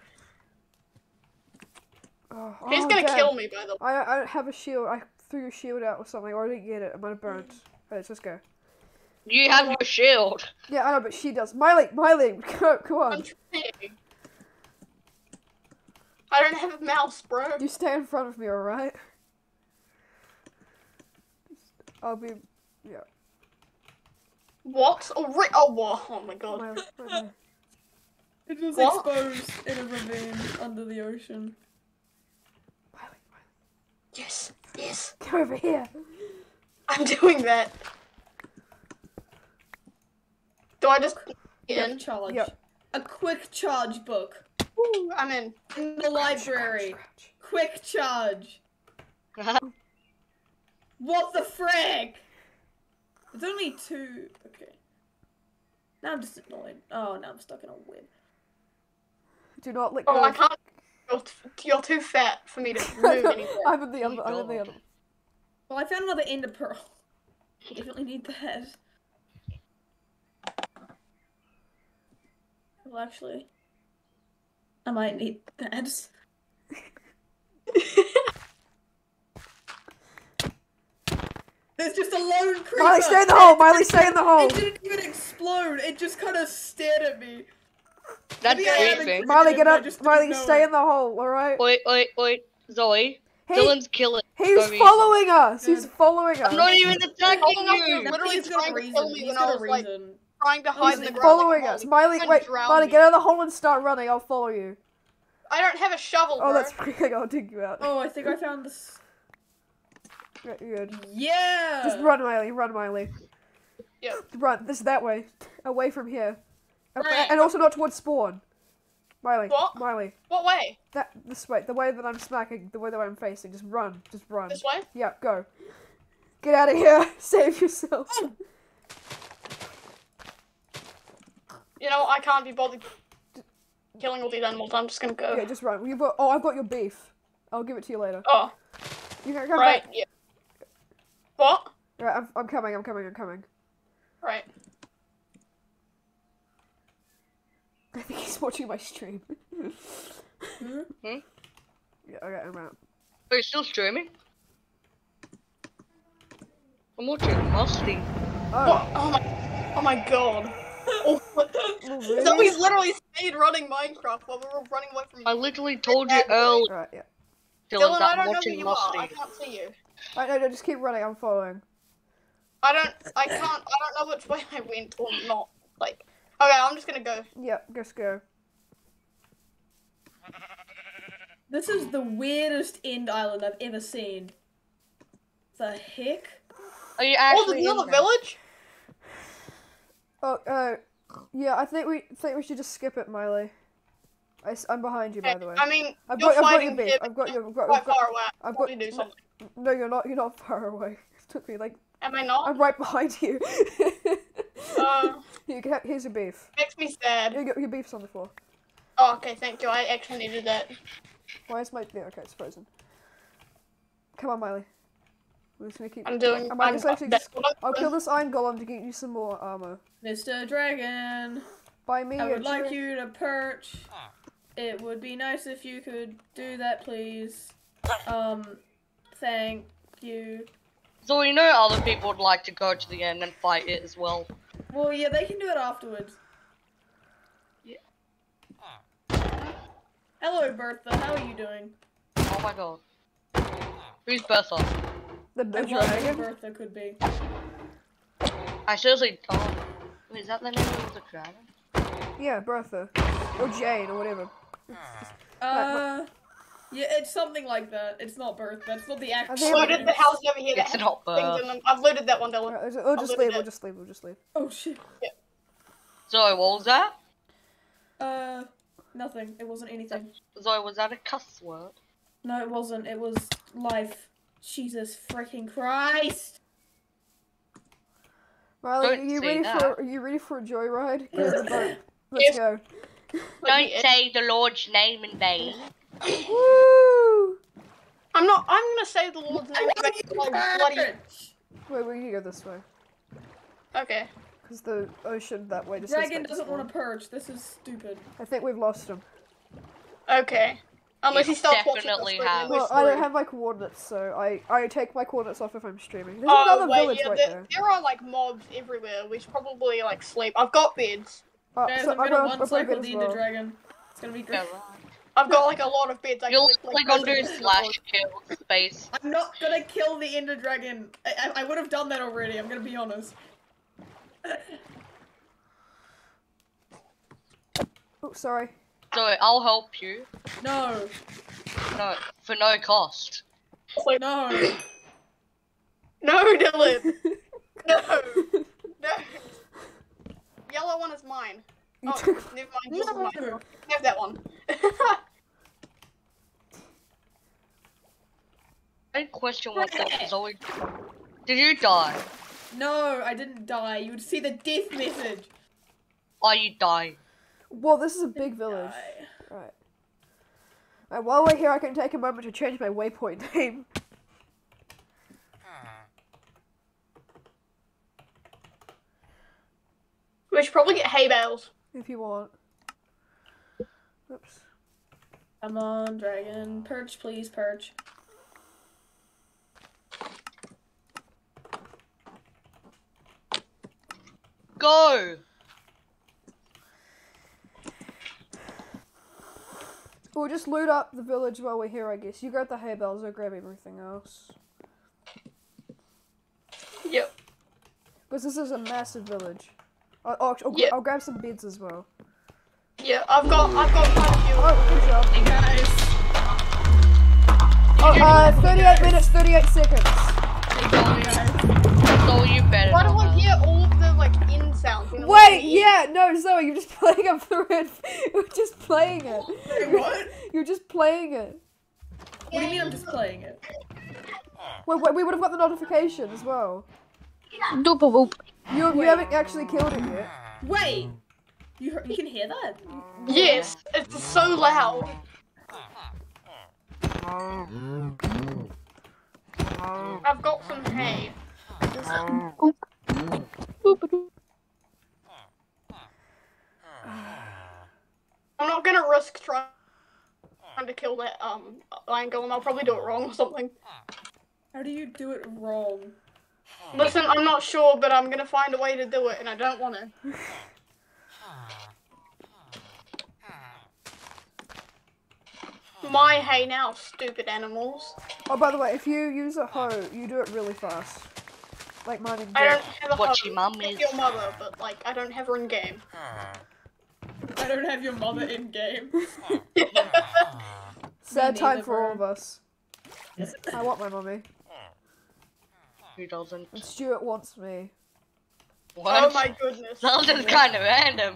Oh, He's oh, gonna damn. kill me, by the way. I I don't have a shield. I threw your shield out or something, or I didn't get it. I might have burnt. Right, let's just go. You have your shield. Yeah, I know, but she does. Miley, Miley, go, come I'm on. trying. I don't have a mouse, bro. You stay in front of me, alright? I'll be. Yeah. What? Oh, ri- oh, what? Oh my god. Miley, Miley. It was What? exposed in a ravine under the ocean. Yes, yes. Come over here. I'm doing that. Do I just get in? Charge. Yep. A quick charge book. Ooh, I'm in. In the library. Scratch. Quick charge. What the frick? There's only two. Okay. Now I'm just annoyed. Oh, now I'm stuck in a web. Do not let oh, go. Oh, I of- can't. You're, you're too fat for me to move anywhere. I'm in the Oh other. my I'm in the oh God. other. Well, I found another ender pearl. Definitely need that. Well, actually, I might need that. There's just a lone creeper. Miley, stay in the hole. Miley, stay in the hole. It didn't even explode. It just kind of stared at me. That's Maybe I creepy. Miley, get up. just Miley, stay it. in the hole. All right. Wait, wait, wait. Zoe. He, Dylan's killing. he's for a following us. He's following us. I'm not even attacking Oh, you. no, literally He's a trying to kill me when got I a was, like, reason. Trying to hide in the He's ground. following like, us. Miley, wait. to Miley, get out of the hole and start running. I'll follow you. I don't have a shovel, Oh, bro. that's pretty good. I'll dig you out. Oh, I think I found this. Yeah, you're good. Yeah. Just run, Miley. Run, Miley. Yeah. Run. This is that way. Away from here. And- Right. And also not towards spawn. Miley. What? Miley. What way? That this way. The way that I'm smacking. The way that I'm facing. Just run. Just run. This way? Yeah. Go. Get out of here. Save yourself. Oh. You know, I can't be bothered killing all these animals. I'm just gonna go. Okay, just run. You've got, oh, I've got your beef. I'll give it to you later. Oh, You can come right. back. Yeah. What? Right, I'm, I'm coming. I'm coming. I'm coming. Right. I think he's watching my stream. Hmm? Hmm? Yeah. Okay. I'm out. Are you still streaming? I'm watching Musty. Oh. What? Oh my. Oh my god. Oh, oh, really? Zoe's literally stayed running Minecraft while we were running away from. I literally told you earlier, Alright. Yeah. Dylan, Dylan, I that don't know who watching you are. I Musty. can't see you. I no, no. Just keep running. I'm following. I don't. I can't. I don't know which way I went or not. Like. Okay, I'm just gonna go. Yep. Just go. This is the weirdest end island I've ever seen. the heck? Are you Oh, actually there's in another village? Oh, uh, yeah. I think we think we should just skip it, Miley. I, am behind you, by the way. I mean, I've got, I've got your beef. I've got your. I've got, quite I've got, far away. I've got- do something. no, you're not. You're not far away. It took me like Am I not? I'm right behind you. Uh, you get, here's your beef. makes me sad. Your, your beef's on the floor. Oh, okay, thank you. I actually needed that. Why is my yeah? Okay, it's frozen. Come on, Miley. We're just gonna keep. I'm doing. I might I'm, just actually just. I'm I'll kill this iron golem to get you some more armor. Mr. Dragon, By me. I would like your- you to perch. It would be nice if you could do that, please. Um, thank you. So you know other people would like to go to the end and fight it as well. Well, yeah, they can do it afterwards. Yeah. Hello, Bertha. How are you doing? Oh my god. Who's Bertha? The, the I wonder who dragon. Bertha could be. I seriously oh wait, is that the name of the dragon? Yeah, Bertha. Or Jane or whatever. Uh, yeah, it's something like that. It's not Bertha. It's not the actual. think- Looted the house over here. that It's has not things Bertha. in them. I've looted that one, Dylan. Alright, let's- we'll just leave. at We'll just leave. We'll just leave. Oh shit. Zoe, what was that? Uh, nothing. It wasn't anything. Zoe, was that a cuss word? No, it wasn't. It was life. Jesus freaking Christ! Riley, Don't are you ready that. for? Are you ready for a joyride? Get in the boat. Let's Yes. go. Don't say the Lord's name in vain. Woo! I'm not. I'm gonna say the Lord's name. to make it like bloody. Wait, we can go this way. Okay. Because the ocean that way just. leads Dragon doesn't want to purge. This is stupid. I think we've lost him. Okay. Unless You he starts watching definitely us, have. Well, I don't have my coordinates, so I I take my coordinates off if I'm streaming. There's Oh another wait, village yeah, right there, there. there are like mobs everywhere. We should probably like sleep. I've got beds. Uh, oh, Guys, so I'm I'm gonna gonna one I'll play a cycle bit the as Ender well. Dragon. It's gonna be great. Yeah, right. I've got like a lot of beds. I You'll can, like, click go onto to the slash kill space. I'm not gonna kill the Ender Dragon. I, I, I would have done that already. I'm gonna be honest. Oh, sorry. Zoe, I'll help you. No, No, for no cost. no. No, Dylan. no. No. Yellow one is mine. Oh, never mind. This is mine. Have that one. I question what the Zoe. Did you die? No, I didn't die. You would see the death message. Are you dying? Whoa, this is a big village. Die. Right. Right, while we're here, I can take a moment to change my waypoint name. we should probably get hay bales. If you want. Oops. Come on, dragon. Perch, please, perch. Go! We'll just loot up the village while we're here, I guess. You grab the hay bales, I'll grab everything else. Yep. Because this is a massive village. Oh, oh, I'll, Yeah. I'll grab some beds as well. Yeah, I've got I've got quite a few. Oh, good job. Hey guys. Oh, uh, 38 minutes, 38 seconds. Hey guys. So you better. Why do I Wait, letter yeah, no, Zoe, you're just playing a thread. You're just playing it. Wait, what? You're just playing it. What do you mean I'm just playing it? Wait, wait, we would have got the notification as well. Doop boop. You, you haven't actually killed it yet. Wait. You you can hear that? Yes, it's so loud. I've got some hay. I'm not gonna risk trying to kill that um iron golem. I'll probably do it wrong or something. How do you do it wrong? Listen, I'm not sure, but I'm gonna find a way to do it, and I don't want to. My hay now, stupid animals. Oh, by the way, if you use a hoe, you do it really fast. Like mine and I don't have a What hoe. your mum is. your mother, but like I don't have her in game. I don't have your mother in game. Sad time neither, for all of us. I want my mummy. he doesn't. And Stuart wants me. What? Oh my goodness. Sounds just kind of random.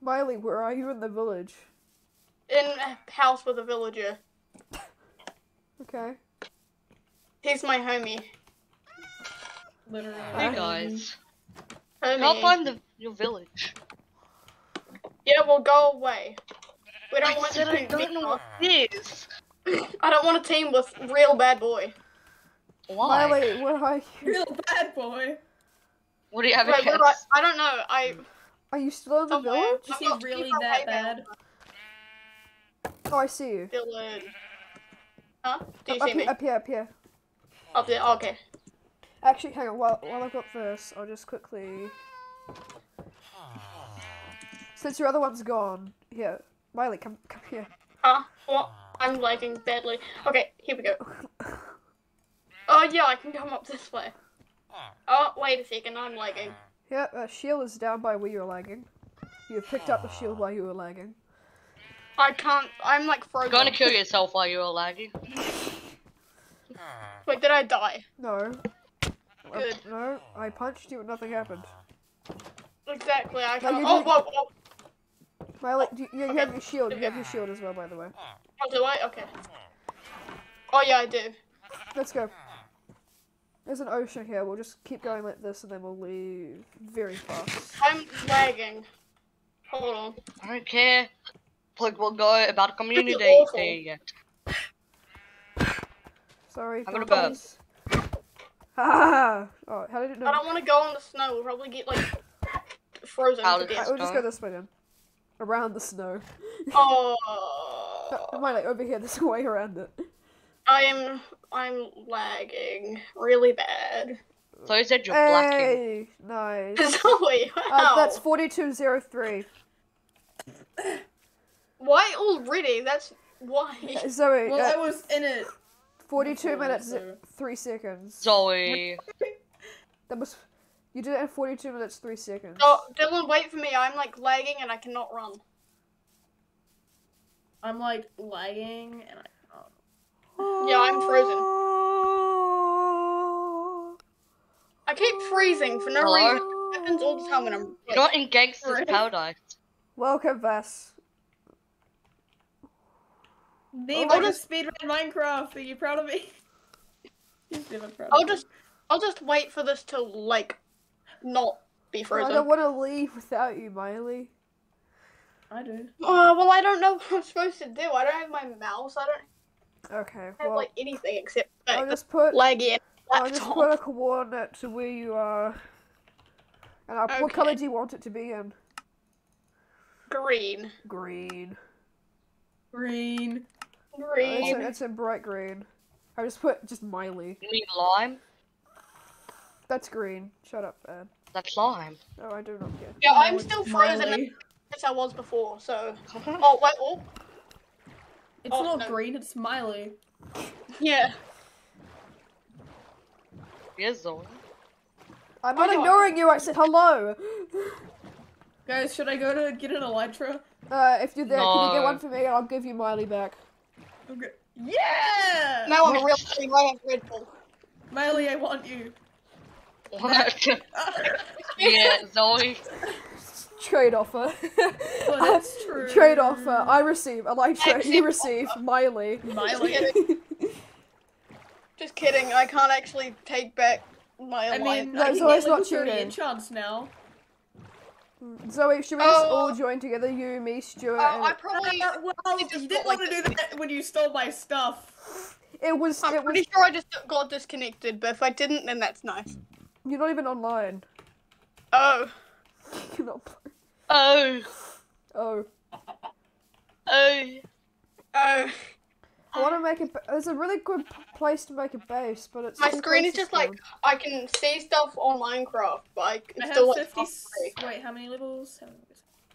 Miley, where are you in the village? In a house with a villager. Okay. He's my homie. Literally. Hey guys, Homie. can't find the your village. Yeah, well, go away. We don't I want said to I team. don't know what it is. I don't want a team with real bad boy. Why? Miley, where are you? Real bad boy. What do you have Wait, against? I, I don't know. I Are you still in the somewhere. village? Is he really that hey, bad? Oh, I see you. Village. Huh? Do you Up, see me? here, up here, up here. Oh, up there. Okay. Actually, hang on. While, while I've got this, I'll just quickly. Since your other one's gone, here, Miley, come, come here. Huh? What? I'm lagging badly. Okay, here we go. Oh yeah, I can come up this way. Oh, wait a second, I'm lagging. Yeah, uh, shield is down by where you're lagging. You have picked up the shield while you were lagging. I can't. I'm like frozen. You're gonna kill yourself while you're lagging. Wait, did I die? No. Uh, Good. no, I punched you and nothing happened. Exactly. I No, can't. you Oh, didn't. whoa, whoa. Miley, do you, you Okay. have your shield. You have your shield as well, by the way. Oh, do I? Okay. Oh yeah, I do. Let's go. There's an ocean here. We'll just keep going like this, and then we'll leave very fast. I'm lagging. Hold on. I don't care. Like we'll go about community awful. day yet. Sorry. I'm gonna guys. Ha Oh, how did it I don't want to go on the snow. We'll probably get like frozen How to did death. We'll just go this way then. Around the snow. Oh, Mine like over here, this way around it. I am. I'm lagging really bad. So you said you're blacking. Hey, nice. Zoe, wow. Uh, that's forty-two zero three. Why already? That's why. Zoe, Well, I uh, was in it. Forty-two before, minutes so- three seconds. Zoe. That was. You did it in forty-two minutes three seconds. Oh, Dylan, wait for me. I'm like lagging and I cannot run. I'm like lagging and I. Yeah, I'm frozen. I keep freezing for no Hello? reason. It happens all the time when I'm. You're not in Gangster's Right. Paradise. Welcome, Vass. Name, I'll I just- just speedrun Minecraft. Are you proud of me? Proud I'll of me. just, I'll just wait for this to like, not be frozen. I don't want to leave without you, Miley. I do. Uh, well, I don't know what I'm supposed to do. I don't have my mouse. I don't Okay, Well, have well, like anything except I'll just put. laggy I'll just put a coordinate to where you are. And I'll, what color do you want it to be in? green. Green. Green. It's, Green. in, it's in bright green. I just put just Miley. You mean lime? That's green. Shut up, Ed. That's lime. No, I do not care. Yeah, I'm still frozen Miley. as I was before. So. Oh wait. Oh. It's Oh, not no. green, it's Miley. Yeah. Yes, Zoe. I'm Oh, not no, ignoring you. I said hello. Guys, should I go to get an elytra? Uh, if you're there, can you get one for me? And I'll give you Miley back. Okay. Yeah! Now I'm a real team. I have Red Bull. Miley, I want you. What? yeah, Zoe. Trade offer. But it's true. Trade offer. I receive Elytra. Exit You receive Miley. Miley. Just kidding. I can't actually take back my I alliance. mean, No, I can Zoe's get not level 30 cheating. now. Zoe, should we just Oh. all join together? You, me, Stuart, Uh, I probably. Uh, well, just you didn't like want to do that when you stole my stuff. it was. I'm It was. pretty sure I just got disconnected, but if I didn't, then that's nice. You're not even online. Oh. You're not. play- Oh. Oh. Oh. Oh. I want to make a. ba- There's a really good p- place to make a base, but it's. My screen is to just like. I can see stuff on Minecraft, but I, it's I have still like 50. halfway. Wait, how many levels? How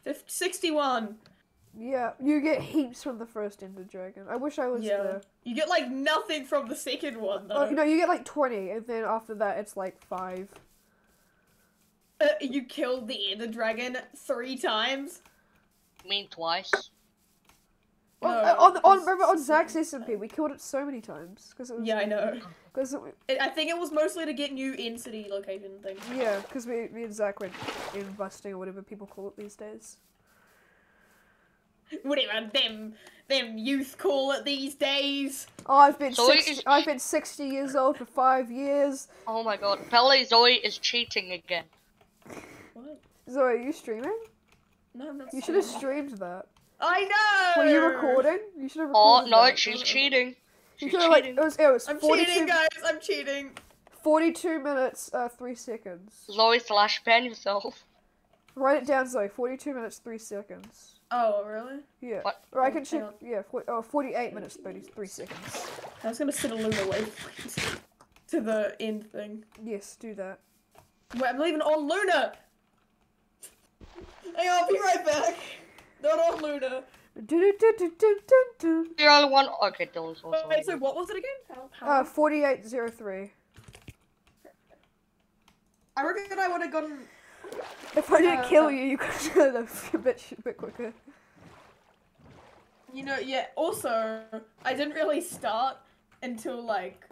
50, 61. Yeah, you get heaps from the first Ender Dragon. I wish I was Yeah. there. You get like nothing from the second one, though. Oh, no, you get like 20, and then after that, it's like 5. Uh, you killed the Ender Dragon three times. You mean twice? On, No, uh, on, on, 'cause- remember on Zach's SMP, we killed it so many times because it was Yeah, I know. because I I think it was mostly to get new in city location things. yeah because we me and Zach went in busting or whatever people call it these days. Whatever them them youth call it these days. Oh, I've been So 60, is- I've been sixty years old for five years. Oh my god. Pele Zoe is cheating again. What? Zoe, are you streaming? No, I'm not. You should have streamed that. That. I know. Were you recording? You should have recorded. Oh no, that. she's cheating. You She's should have like cheating. it was it was I'm 42, cheating, guys. I'm cheating. 42 minutes uh three seconds. Zoe slash ban yourself. Write it down, Zoe. Forty-two minutes three seconds. Oh, really? Yeah. What? Or I Oh, can check. on. Yeah. For, oh, 48 minutes thirty-three seconds. I was gonna send a Lunar wave to the end thing. Yes, do that. Wait, I'm leaving on Lunar. Hang on, I'll be right back. Not on Lunar. Do-do-do-do-do-do-do. The only one. Okay, Dylan's Wait, also. wait, so what was it again? How, how Uh, 4803. I reckon I would have gotten. If I didn't Uh, kill you, you could have done a bit, sh- bit quicker. You know, yeah. Also, I didn't really start until like.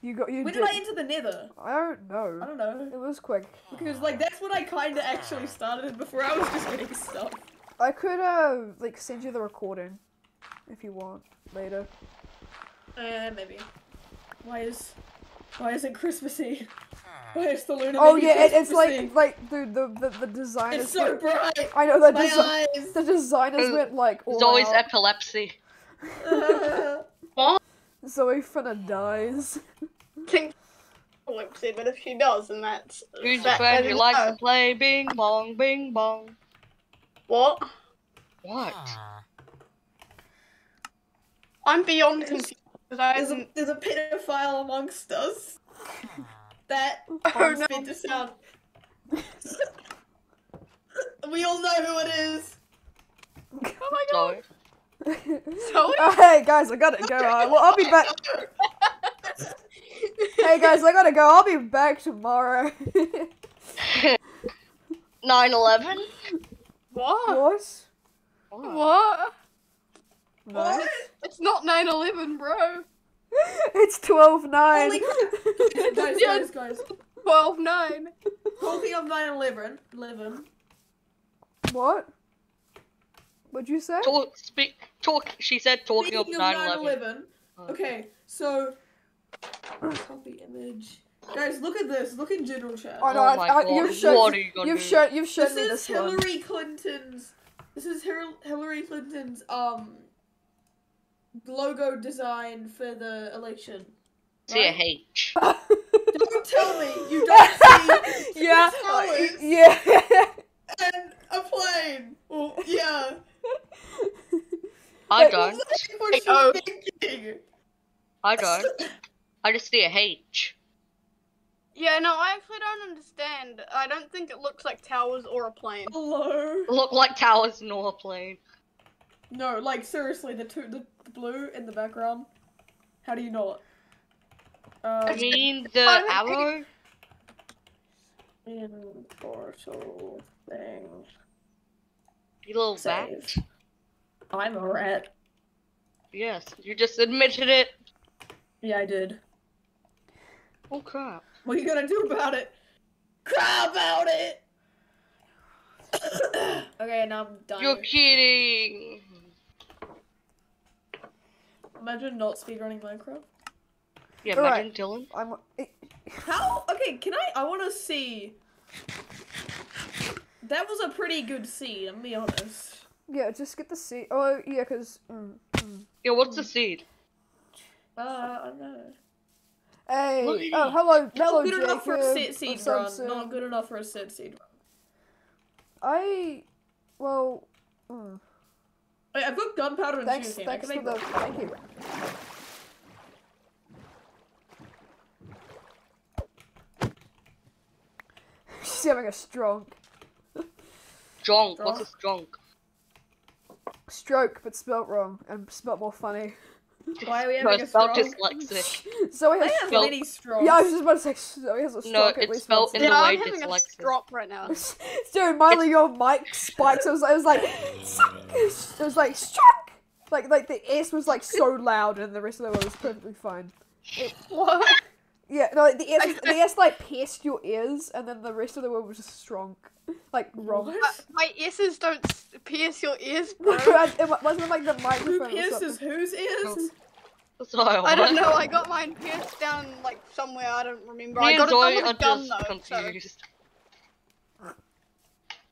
You got you When did. did I enter the Nether? I don't know. I don't know. It was quick. Because like that's when I kind of actually started. Before I was just getting stuff. I could uh like send you the recording if you want later. Uh, maybe. Why is, why is it Christmassy? Why is the Lunar? Oh yeah, it, it's like like the the the, the designers. It's so went- bright. I know the My desi- eyes. the designers Uh, went like all Zoe's out. epilepsy. what? Zoe finna dies. think epilepsy, but if she does, then that's Who's the that- friend that who is likes to play bing bong, bing bong? What? What? I'm beyond confused There's a, there's a pedophile amongst us. That Oh, is no. meant to sound. we all know who it is. Oh my god! Zoe. Zoe? Oh, hey guys, I gotta go. Uh, well, I'll be back. Hey guys, I gotta go. I'll be back tomorrow. 9 11? What? what? What? No. It's not 9/11, bro. It's twelve nine. Holy guys, Yeah. guys, guys. 12/9. Talking of 9/11, 11. what? What'd you say? Talk, speak, talk, she said talking of Speaking 9 of 11. 9/11. Okay, so copy image. Guys, look at this. Look in general chat. Oh no, Oh I, my I, God, you've shown. what are you gonna you've do? shown. You've shown This me is this one. Hillary Clinton's. This is Hillary Clinton's um logo design for the election. right? CH. Don't tell me you don't see yeah. Chris uh, yeah. and a plane. Well, yeah. I don't. What Oh. I don't. I just see a H. Yeah, no, I actually don't understand. I don't think it looks like towers or a plane. Hello. Look like towers nor a plane. No, like seriously, the two, the, the blue in the background. How do you know it? Um, I mean, the I don't arrow. in portal thing. You little bat. Save. I'm a rat. Yes, you just admitted it. Yeah, I did. Oh crap. What are you gonna do about it? Cry about it. okay, now I'm done. You're kidding. Imagine not speedrunning Minecraft. Yeah, Alright. imagine Dylan. I'm. How? Okay, can I? I want to see. That was a pretty good seed. I'm be honest. Yeah, just get the seed. Oh yeah, cause. Mm, mm. Yeah, what's the seed? Uh, I don't know. Hey. Look Oh, hello, hello, Not good enough for a sit seed run. Sim? Not good enough for a sit seed run. I. Well. Mm. Wait, I've got gunpowder and Thanks. sugarcane. I Thanks can for make the. Thank you. She's having a stroke. Jonk. What's a strong? Stroke, but spelt wrong and spelt more funny. Why are we No, having a it's spelled strong? Zoe dyslexic. has. I have spelled- many strokes. Yeah, I was just about to say Zoe has a stroke. No, at it's least spelt in the Yeah, way I'm having a dyslexic. drop right now. Dude, Miley, your mic spikes. It was, it was like, it was like, stroke. Like like the S was like so loud and the rest of the word was perfectly fine. It, What? Yeah, no, like the S, was, the S like pierced your ears, and then the rest of the world was just strong, like wrong. What? My S's don't pierce your ears, bro. it wasn't like the Who microphone. or pierces whose ears? So I I don't know. I got mine pierced down like somewhere. I don't remember. Me I and got it Zoe done are with a gun just though. So. confused. Oh.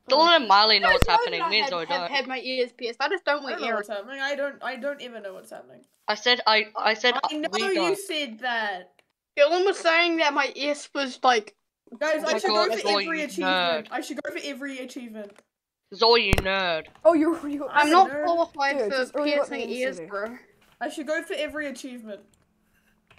Dylan and Miley know You what's guys happening. that Me and I Zoe have, have don't. had my ears pierced. I just don't I wear don't know what's happening. I don't. I don't even know what's happening. I said I. I said I know we you don't. said that, Dylan was saying that my S was like. guys. Oh I should God, go for every achievement. nerd. I should go for every achievement. Zoe, you nerd. Oh, you you. I'm not nerd. qualified Dude, for just already let me piercing ears, bro. I should go for every achievement.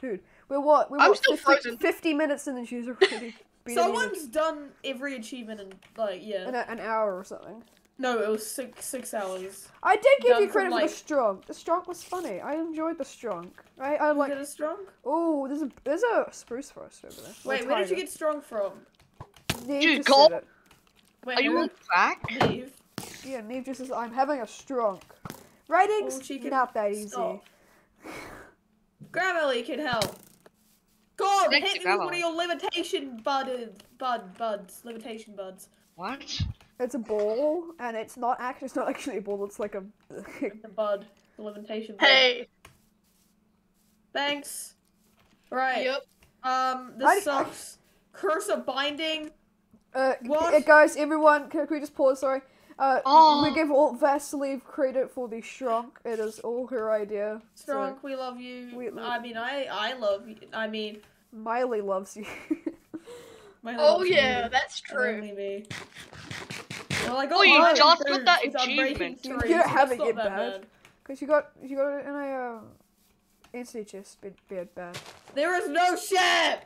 Dude, we're what? We're I'm what? still 50, frozen. 50 minutes and then she's already beating Someone's done every achievement in like yeah. in a, an hour or something. No, it was six six hours. I did give Done you from, credit for like- the strong. The strong was funny. I enjoyed the strong. I I Like, like. get it strong? Oh, there's a there's a spruce forest over there. Wait, where did you get strong from? Neve Dude, just go- said. Wait, Are you who? on crack? Leave. Yeah, Neve just says I'm having a strong. Writing's Oh, she can not that easy. stop. Grammarly can help. God, Thanks hit to me with one of your levitation bud, bud, buds, levitation buds. What? It's a ball, and it's not actually it's not actually a ball. It's like a. The bud, the levitation bud. Hey. Thanks. Right. Yep. Um, I- this sucks. Curse of binding. Uh, What? guys, everyone, can, can we just pause? Sorry. Uh, Oh. we give all Vaseline credit for the shrunk. It is all her idea. So, we love you. We- we- I mean, I I love you. I mean, Miley loves you. my Oh love's yeah, me, that's true. Only me. Well, I got Oh, you just improved got that without breaking achievement. You three, don't have it yet, bad. Cause you got you got it in a um, entity chest. Bad, bad, bad. There is no shit.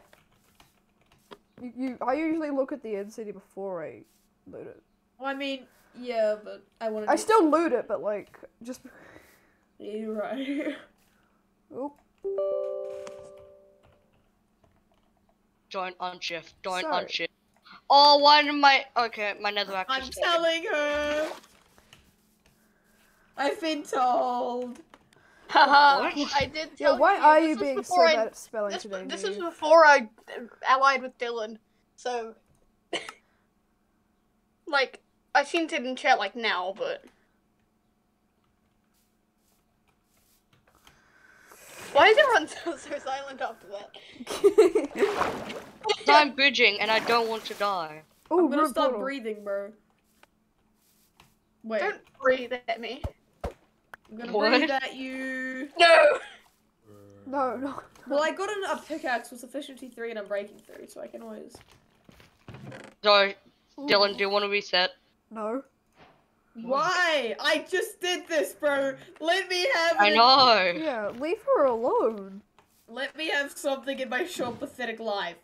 You, you, I usually look at the entity before I loot it. Well, I mean, yeah, but I want to. I still loot it, but like just. Yeah, you're right. Oop. Join on shift. Join Sorry. On shift. Oh, why did my okay? My netherrack I'm just taken. telling her. I've been told. Haha. I did Yeah, tell why you. are this you was being so before I- bad at spelling This, today? this is before I uh, allied with Dylan, so like I seen it in chat like now, but why is everyone so, so silent after that? I'm bridging and I don't want to die. oh, I'm gonna stop portal. breathing, bro. Wait, Don't breathe at me. I'm gonna What? breathe at you. No. No, no. Well, I got an, a pickaxe with efficiency three, and I'm breaking three, so I can always. So, Dylan, do you want to reset? No. Why? I just did this, bro. Let me have. I it. know. Yeah, leave her alone. Let me have something in my short, pathetic life.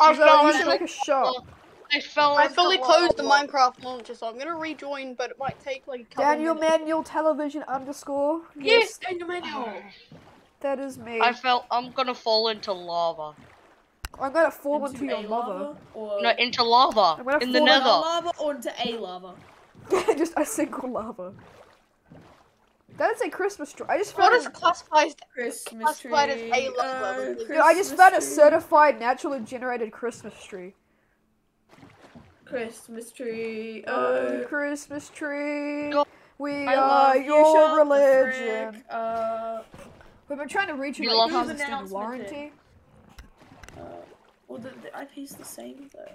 I So fell into should make a shop. I fell I fully closed the Minecraft launcher, so I'm gonna rejoin, but it might take like a couple Daniel minutes. Manual Television underscore. Yes, Daniel Manuel. That is me. I fell. I'm gonna fall into lava. I'm gonna fall into, a your mother. lava, or No, into lava I'm gonna in the fall into nether. lava or into a lava. just a single lava. That's a Christmas tree. I just What found. is classified? Christmas tree. Classified as a lava, uh. Dude, I just Christmas found a certified naturally generated Christmas tree. Christmas tree. Oh, Uh, Christmas tree. Go- We I are love you, your religion. frick up. We've been trying to reach you You like love- Whose constant announcement warranty. Uh, well, the, the IP's the same though.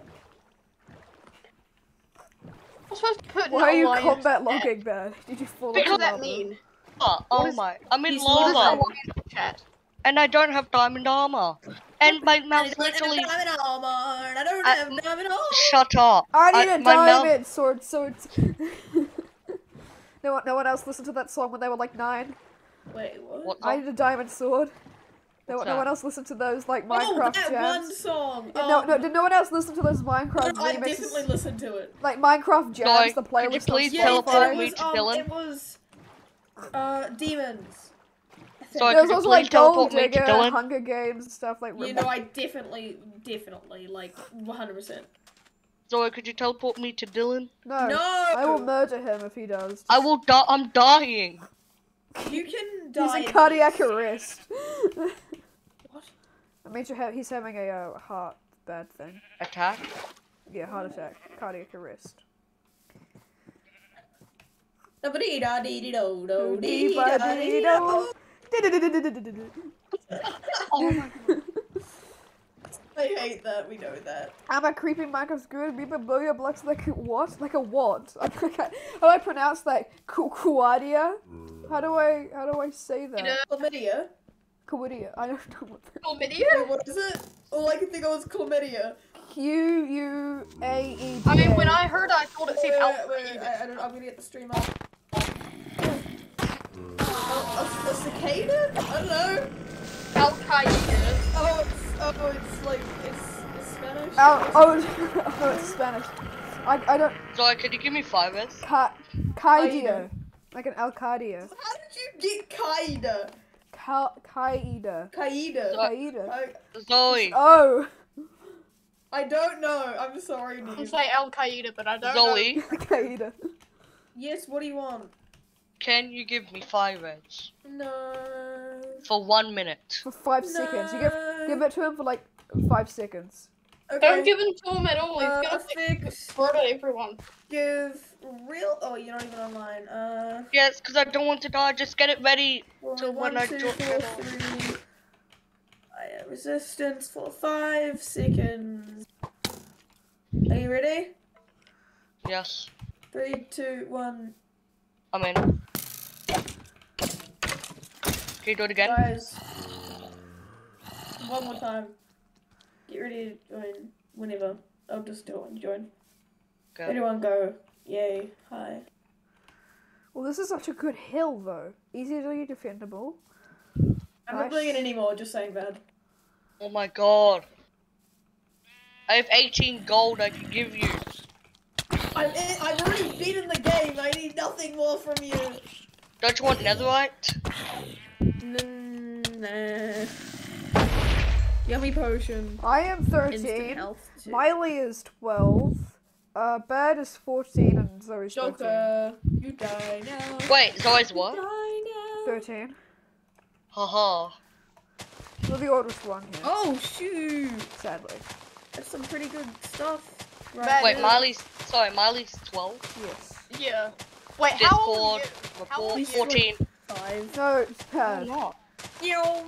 I'm supposed to put Why are you alliance combat chat. logging bad? Did you fall What into does that lava? mean? Oh, What oh is- my! I'm in He's lava, chat? and I don't have diamond armor, and my mouth is literally. I don't armor. I don't I- have diamond armor. Shut up! I need I- a my mouth- diamond sword, so it's. no one, no one else listened to that song when they were like nine. Wait, what? What? I need a diamond sword. No, no one else listened to those like Oh, Minecraft that jams. one song. Yeah, no, Um, no, did no one else listen to those Minecraft I definitely remixes? listened to it. Like Minecraft jams, Sorry, the player. could you please on Yeah, teleport it me was, to um, Dylan? It was uh demons. I think. Sorry, There was also like Gold teleport to Digger, Hunger Games and stuff like. You know, I definitely, definitely, like, 100%. Zoe, could you teleport me to Dylan? no, No! I will murder him if he does. I will die. I'm dying. You can die. in in cardiac arrest. What? That means you have, he's having a uh, heart bad thing. Attack. Yeah, heart attack, cardiac arrest. Oh my god. I hate that. We know that. I'm a creepy Minecraft's good. People blow your blocks like what? Like a what? How do I pronounce that? Ku- Kuadia? How do I how do I say that? Chlamydia. Kuadia. I don't know what that. Chlamydia? What is it? All I can think of was chlamydia. Q U A E D. I mean, when I heard, I thought it Wait, said wait, Al wait, wait, I, I don't, I'm gonna get the stream up. Oh, a, a cicada? I don't know. Al Qaeda. Oh, it's oh, it's like it's, it's Spanish. Oh, oh, oh, it's Spanish. I, I don't. Sorry, can you give me five minutes? Ka, Qaeda. Like an Al Qaeda. How did you get Qaeda? Ka, Qaeda. Qaeda. Qaeda. I, Zoe. Oh, I don't know. I'm sorry, I dude. say Al Qaeda, but I don't know. Zoe, Qaeda. Yes, what do you want? can you give me five minutes No. for one minute? For five seconds. You give give it to him for like five seconds. Okay. Don't give him to him at all. He's uh, gonna fix. murder everyone. Give real. Oh, you're not even online. Uh. Yes, because I don't want to die. Just get it ready. One, when I two, draw- four, three. I have resistance for five seconds. Are you ready? Yes, Three, two, one. I'm in. Can you do it again? Guys. One more time. Get ready to join whenever. I'll just do it when you join. Go. Anyone go. Yay. Hi. Well, this is such a good hill though. Easily defendable. I'm not playing it anymore, just saying that. Oh my god. I have 18 gold I can give you. I'm I've already beaten the game. I need nothing more from you. Don't you want netherite? Mm, nah. Yummy potion. I am 13. Miley is 12. Uh, Bird is 14 and Zoe's 13. Joker, you die now. Wait, Zoe's what? 13. Haha. You're the oldest one here, Oh shoot! sadly. That's some pretty good stuff. Bad Wait, news. Miley's. Sorry, Miley's 12. Yes. Yeah. Wait, how old are you? How old Report are you? 14. Five. No, it's I'm bad. not. Yo.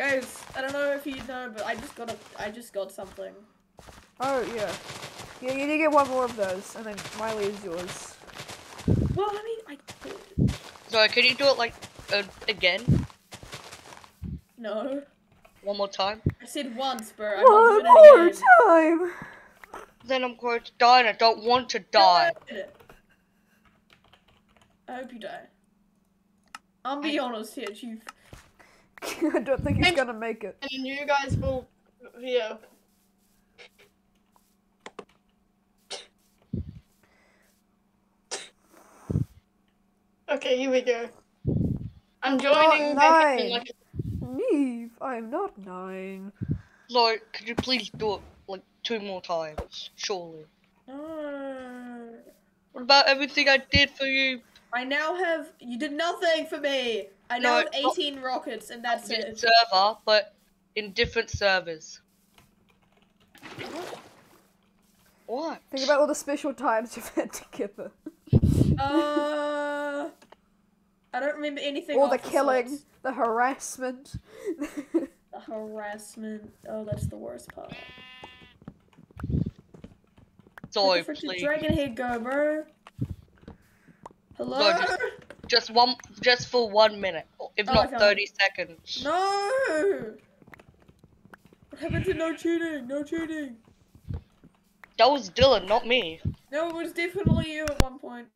Guys, I don't know if you know, but I just got a, I just got something. Oh, yeah. Yeah, you need to get one more of those, and then Miley is yours. Well, I mean, I could. Sorry, can you do it like uh, again? No. One more time? I said once, bro. I'm not One doing more it again. time! Then I'm going to die and I don't want to die. I hope you die. I'll be honest here, Chief. I don't think he's gonna make it. And you guys will, yeah. Okay, here we go. I'm joining back in nine. like Neve, I am not nine. Lord, could you please do it like two more times? Surely. No. What about everything I did for you? I now have. You did nothing for me. I know No, have not- 18 rockets, and that's it. server, but in different servers. What? Think about all the special times you've had together. Uh. I don't remember anything. All the off killing, slots. the harassment. The harassment. Oh, that's the worst part. Sorry, Where the please. Dragon Head go, bro? Hello? No, just- one, just for one minute, if Oh, not thirty seconds. No! What happened to no cheating? No cheating. That was Dylan, not me. No, it was definitely you at one point.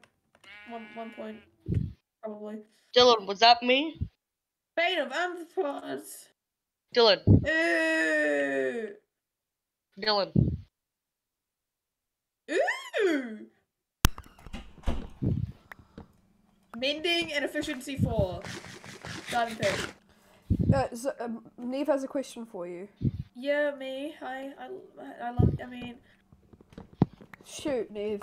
One one point. Probably. Dylan, was that me? Bane of Arthropods. Dylan, Ooh. Dylan. Ooh. Mending and efficiency four. Diamond pick. uh, so, um, Neve has a question for you. Yeah, me. Hi. I, I love. I mean, Shoot, Neve.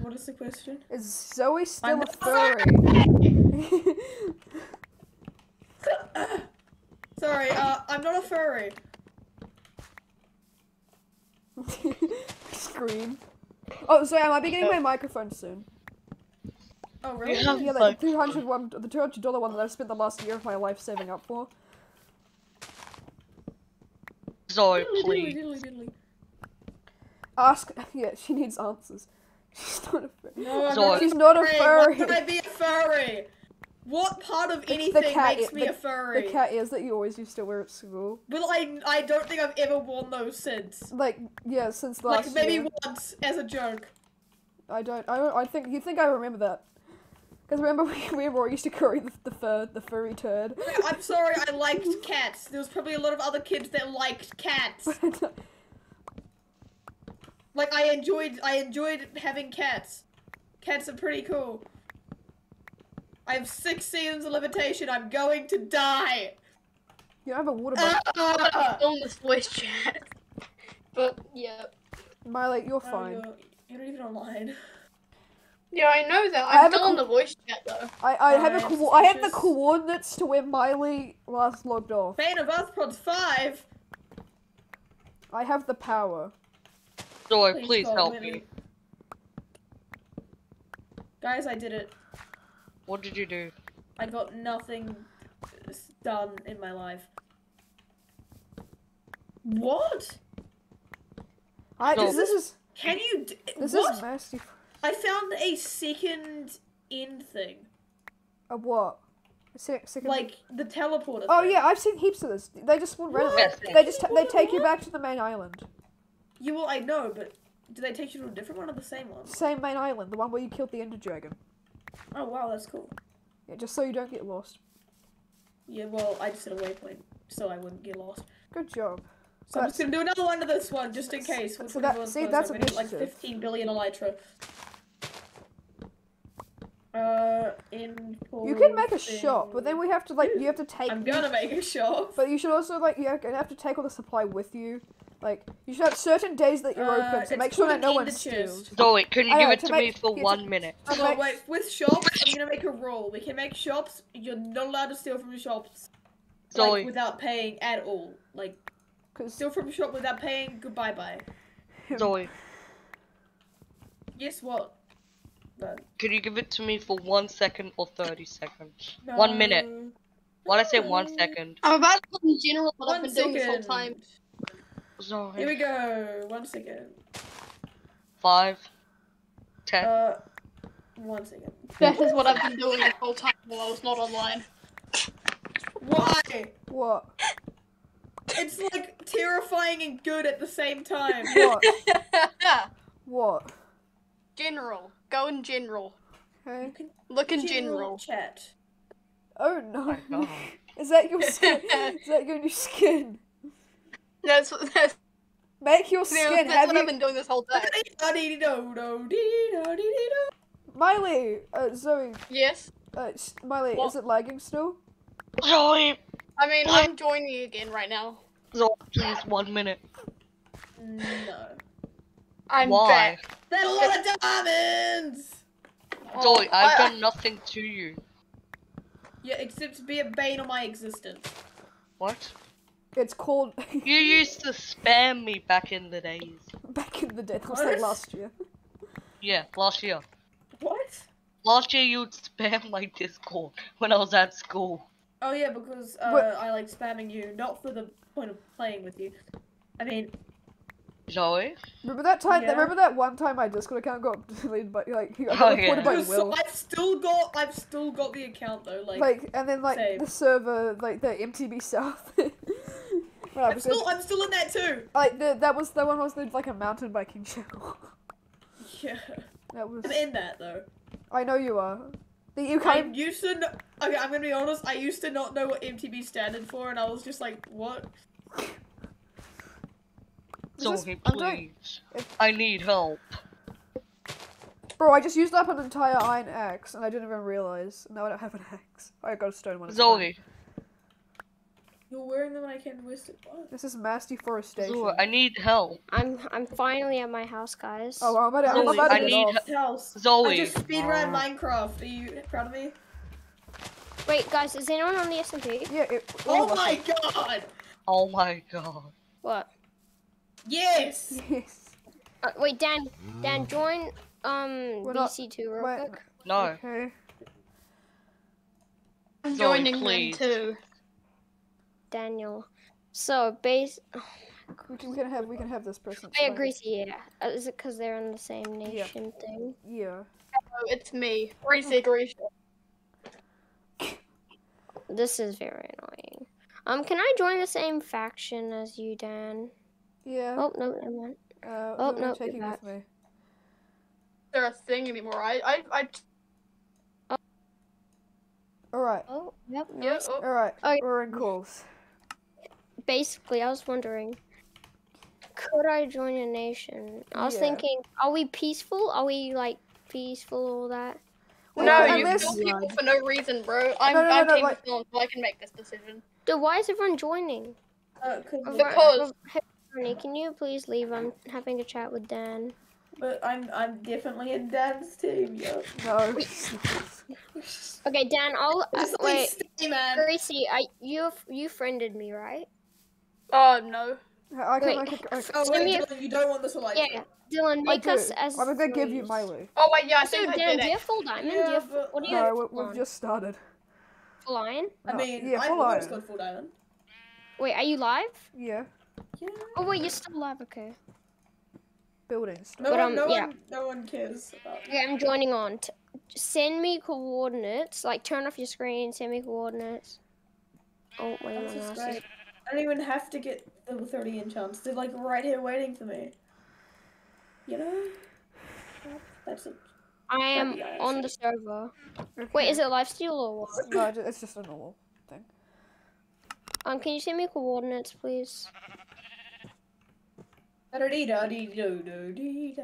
what is the question? Is Zoe still I'm a furry? Sorry, uh, I'm not a furry. Scream. Oh, sorry, I might be getting my microphone soon. Oh, really? Yeah. Yeah, like the 200 one, the 200 dollar one that I've spent the last year of my life saving up for. Zoe, please. diddly, diddly. Ask. Yeah, she needs answers. She's not a furry. No, I'm Zoe. not She's not a furry. Why furry. would I be a furry? What part of the anything cat makes me the- a furry? The cat ears that you always used to wear at school. Well, I I don't think I've ever worn those since. Like, yeah, since last Like maybe year. once as a joke. I don't. I don't. I think you think I remember that. Because remember we, we were used to curry the, the fur the furry turd. I'm sorry, I liked cats. There was probably a lot of other kids that liked cats. Like I enjoyed I enjoyed having cats. Cats are pretty cool. I have six seasons of levitation. I'm going to die. you don't have a water bottle. Ah! on this voice chat. But yeah. Miley, you're Oh, fine. you're, you're not even online. Yeah, I know that. I have I'm a still on co- the voice chat though. I, I have a I'm co- I have the coordinates to where Miley last logged off. Bane of Arthropods 5. I have the power. Zoe, Please please God, help Whitney. me. Guys, I did it. What did you do? I got nothing done in my life. What? I No. this is Can you? D- this what? is nasty. I found a second end thing, A what? A sec- second. like the teleporter. Oh thing. yeah, I've seen heaps of this. They just spawn randomly. Yes. They just they take you back to the main island. You well, I know, but do they take you to a different one or the same one? Same main island, the one where you killed the Ender Dragon. Oh wow, that's cool. Yeah, just so you don't get lost. Yeah, well, I just did a waypoint so I wouldn't get lost. Good job. So I'm just gonna do another one to this one just in case. so that- see, that's I'm gonna like 15 billion elytra. Uh, in. You can make a shop, but then we have to like you have to take. I'm gonna make a shop. But you should also like you have, you have to take all the supply with you. Like you should have certain days that you're Uh, open to make sure that no one steals. chest. Zoe, can you I give know, it to to make- me for yeah, one minute? To Oh make- wait, with shops, I'm gonna make a rule. We can make shops. You're not allowed to steal from the shops. Zoe, Like without paying at all. Like 'cause- steal from shop without paying. Goodbye bye. Zoe, Guess what? No. can you give it to me for one second or 30 seconds? One minute. Why did I say one second? I'm about to put in general what One I've been doing this whole second. time. Here we Zoe, go. One second. five, ten. Uh, one second. That is what I've been doing the whole time while I was not online. Why? What? It's like terrifying and good at the same time. What? What? general. Go in general. Okay. Look in general. chat. Oh no. my God. Is that your skin? Is that your new skin? That's that's, Make your skin. that's skin. what Have I've been doing this whole time. Miley? Uh, Zoe. Yes. Uh, s- Miley, is it lagging still? Zoe, I mean, I'm joining again right now. Zoe, please, one minute. No. I'm Why? back. That's a lot of diamonds! Zoe, I've I- done nothing to you. Yeah, except to be a bane on my existence. What? It's called. You used to spam me back in the days. back in the day. That was What? like last year. Yeah, last year. What? Last year you'd spam my Discord when I was at school. Oh yeah, because uh, I like spamming you, not for the point of playing with you. I mean, Zoe? Remember that time? Yeah. Remember that one time my Discord account got deleted by like oh, I Oh, got yeah. reported by because so Will. I've still got, I've still got the account though. Like, Like and then like same. the server, like the MTB South. right, I'm still, I'm still in that too. like the, that was the one was the, like a mountain biking channel. Yeah, that was. I'm in that though. I know you are. The, you I kind used to. Know, okay, I'm gonna be honest. I used to not know what MTB standed for, and I was just like, what? Is this- Zoe, I'm doing- please. I need help. bro, I just used up an entire iron axe and I didn't even realize. Now I don't have an axe. I got a stone one. it's. Zoe, You're wearing them and I can't waste it. What? This is mass deforestation. Zoe, I need help. I'm I'm finally at my house, guys. Oh, well, I'm about to, I'm Zoe, about to I need off. House. I Zoe, just speedrun ah. Minecraft. Are you proud of me? Wait, guys, is anyone on the SMP? Yeah. It, Oh my god! Oh my god. What? Yes! Yes. Uh, wait, Dan. Dan, join um We're not- BC2 real wait. quick. No. Okay. I'm joining please. them too. Daniel. So base. We can, we can have we can have this person. I like- agree. Yeah. Uh, is it because they're in the same nation thing? Yeah. Oh, it's me, Reese Grisha. This is very annoying. Um, can I join the same faction as you, Dan? Yeah. Oh no, never mind. Uh, oh, who am I no, you're taking back. with me? They're a thing anymore. I, I, I. All right. Oh, yep. Yeah. Nice. Oh, All right. Okay. We're in calls. Basically, I was wondering, could I join a nation? I was Yeah. thinking, are we peaceful? Are we like peaceful? All that? Well, no, you unless- kill people for no reason, bro. I'm, No, no, no, I'm no, team like- with so I can make this decision. Dude, why is everyone joining? Uh, 'cause- Because- Bernie, can you please leave? I'm having a chat with Dan. but I'm I'm definitely in Dan's team, yo. No. Okay, Dan. I'll uh, wait. stay, man. Gracie, I you you friended me, right? Oh no. I can Wait. make a. I, Oh Send wait, me a- Dylan, you don't want this election. Yeah, Dylan, make us as. I'm gonna give you friends. Miley. Oh wait, yeah, I So think I Dan, did do you have full diamond? do you have, but- what do you No, have? we, we've just started. full iron. I mean, yeah, I full almost iron. got full diamond. Wait, are you live? Yeah. Yeah. Oh wait, you're still live. Okay. Buildings. No But, one, um, no yeah. one, no one cares about. Okay, I'm joining on. T- send me coordinates. Like, turn off your screen. Send me coordinates. Oh wait, That's one just else. great. I don't even have to get level 30 enchants. They're like right here waiting for me. You know? That's it. I am on the server. Okay. Wait, is it live lifesteal or what? No, it's just a normal thing. Um, can you send me coordinates, please? Da-da-dee-da-dee-do-do-dee-da.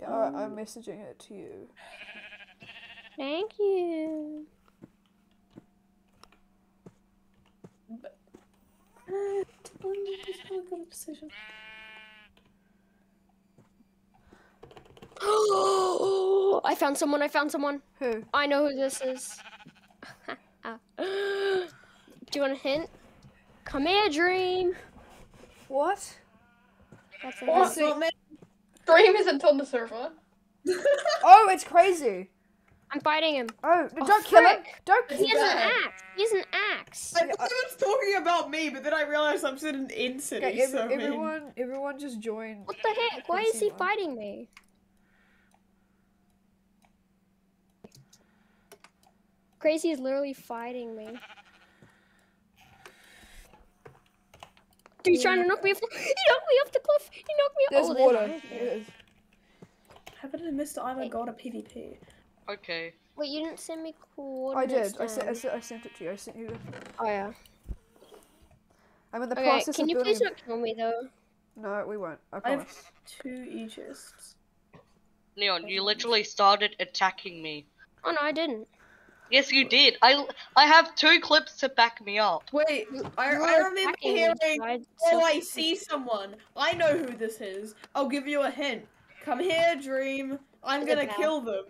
Yeah, alright, I'm messaging it to you. Thank you. Dylan, just have a good decision. I found someone. I found someone. Who? I know who this is. Do you want a hint? Come here, Dream. What? That's a What? hint. It's not me. Dream isn't on the server. Oh, it's crazy. I'm fighting him. Oh, Oh, don't kill it. frick. Don't It's kill He has an axe. He has an axe. I thought he was talking about me, but then I realized I'm sitting in city, Okay, ev- so I mean- everyone, everyone just join. What the heck? Why is he one. fighting me? Crazy is literally fighting me. He's trying to knock me off. The- he knocked me off the cliff. He knocked me off. There's oh, water. iron It there. is. How about I missed I'm a god of PvP? Okay. Wait, you didn't send me I did. I sent, I sent. I sent it to you. I sent you. Oh yeah. I'm in the Okay, process can you building. please not kill me though? No, we won't. I promise. I have two e-chests. Neon, you literally started attacking me. Oh no, I didn't. Yes, you did. I I have two clips to back me up. Wait, I, I remember hearing. I- Oh, I see someone. I know who this is. I'll give you a hint. Come here, Dream. I'm Is gonna kill them.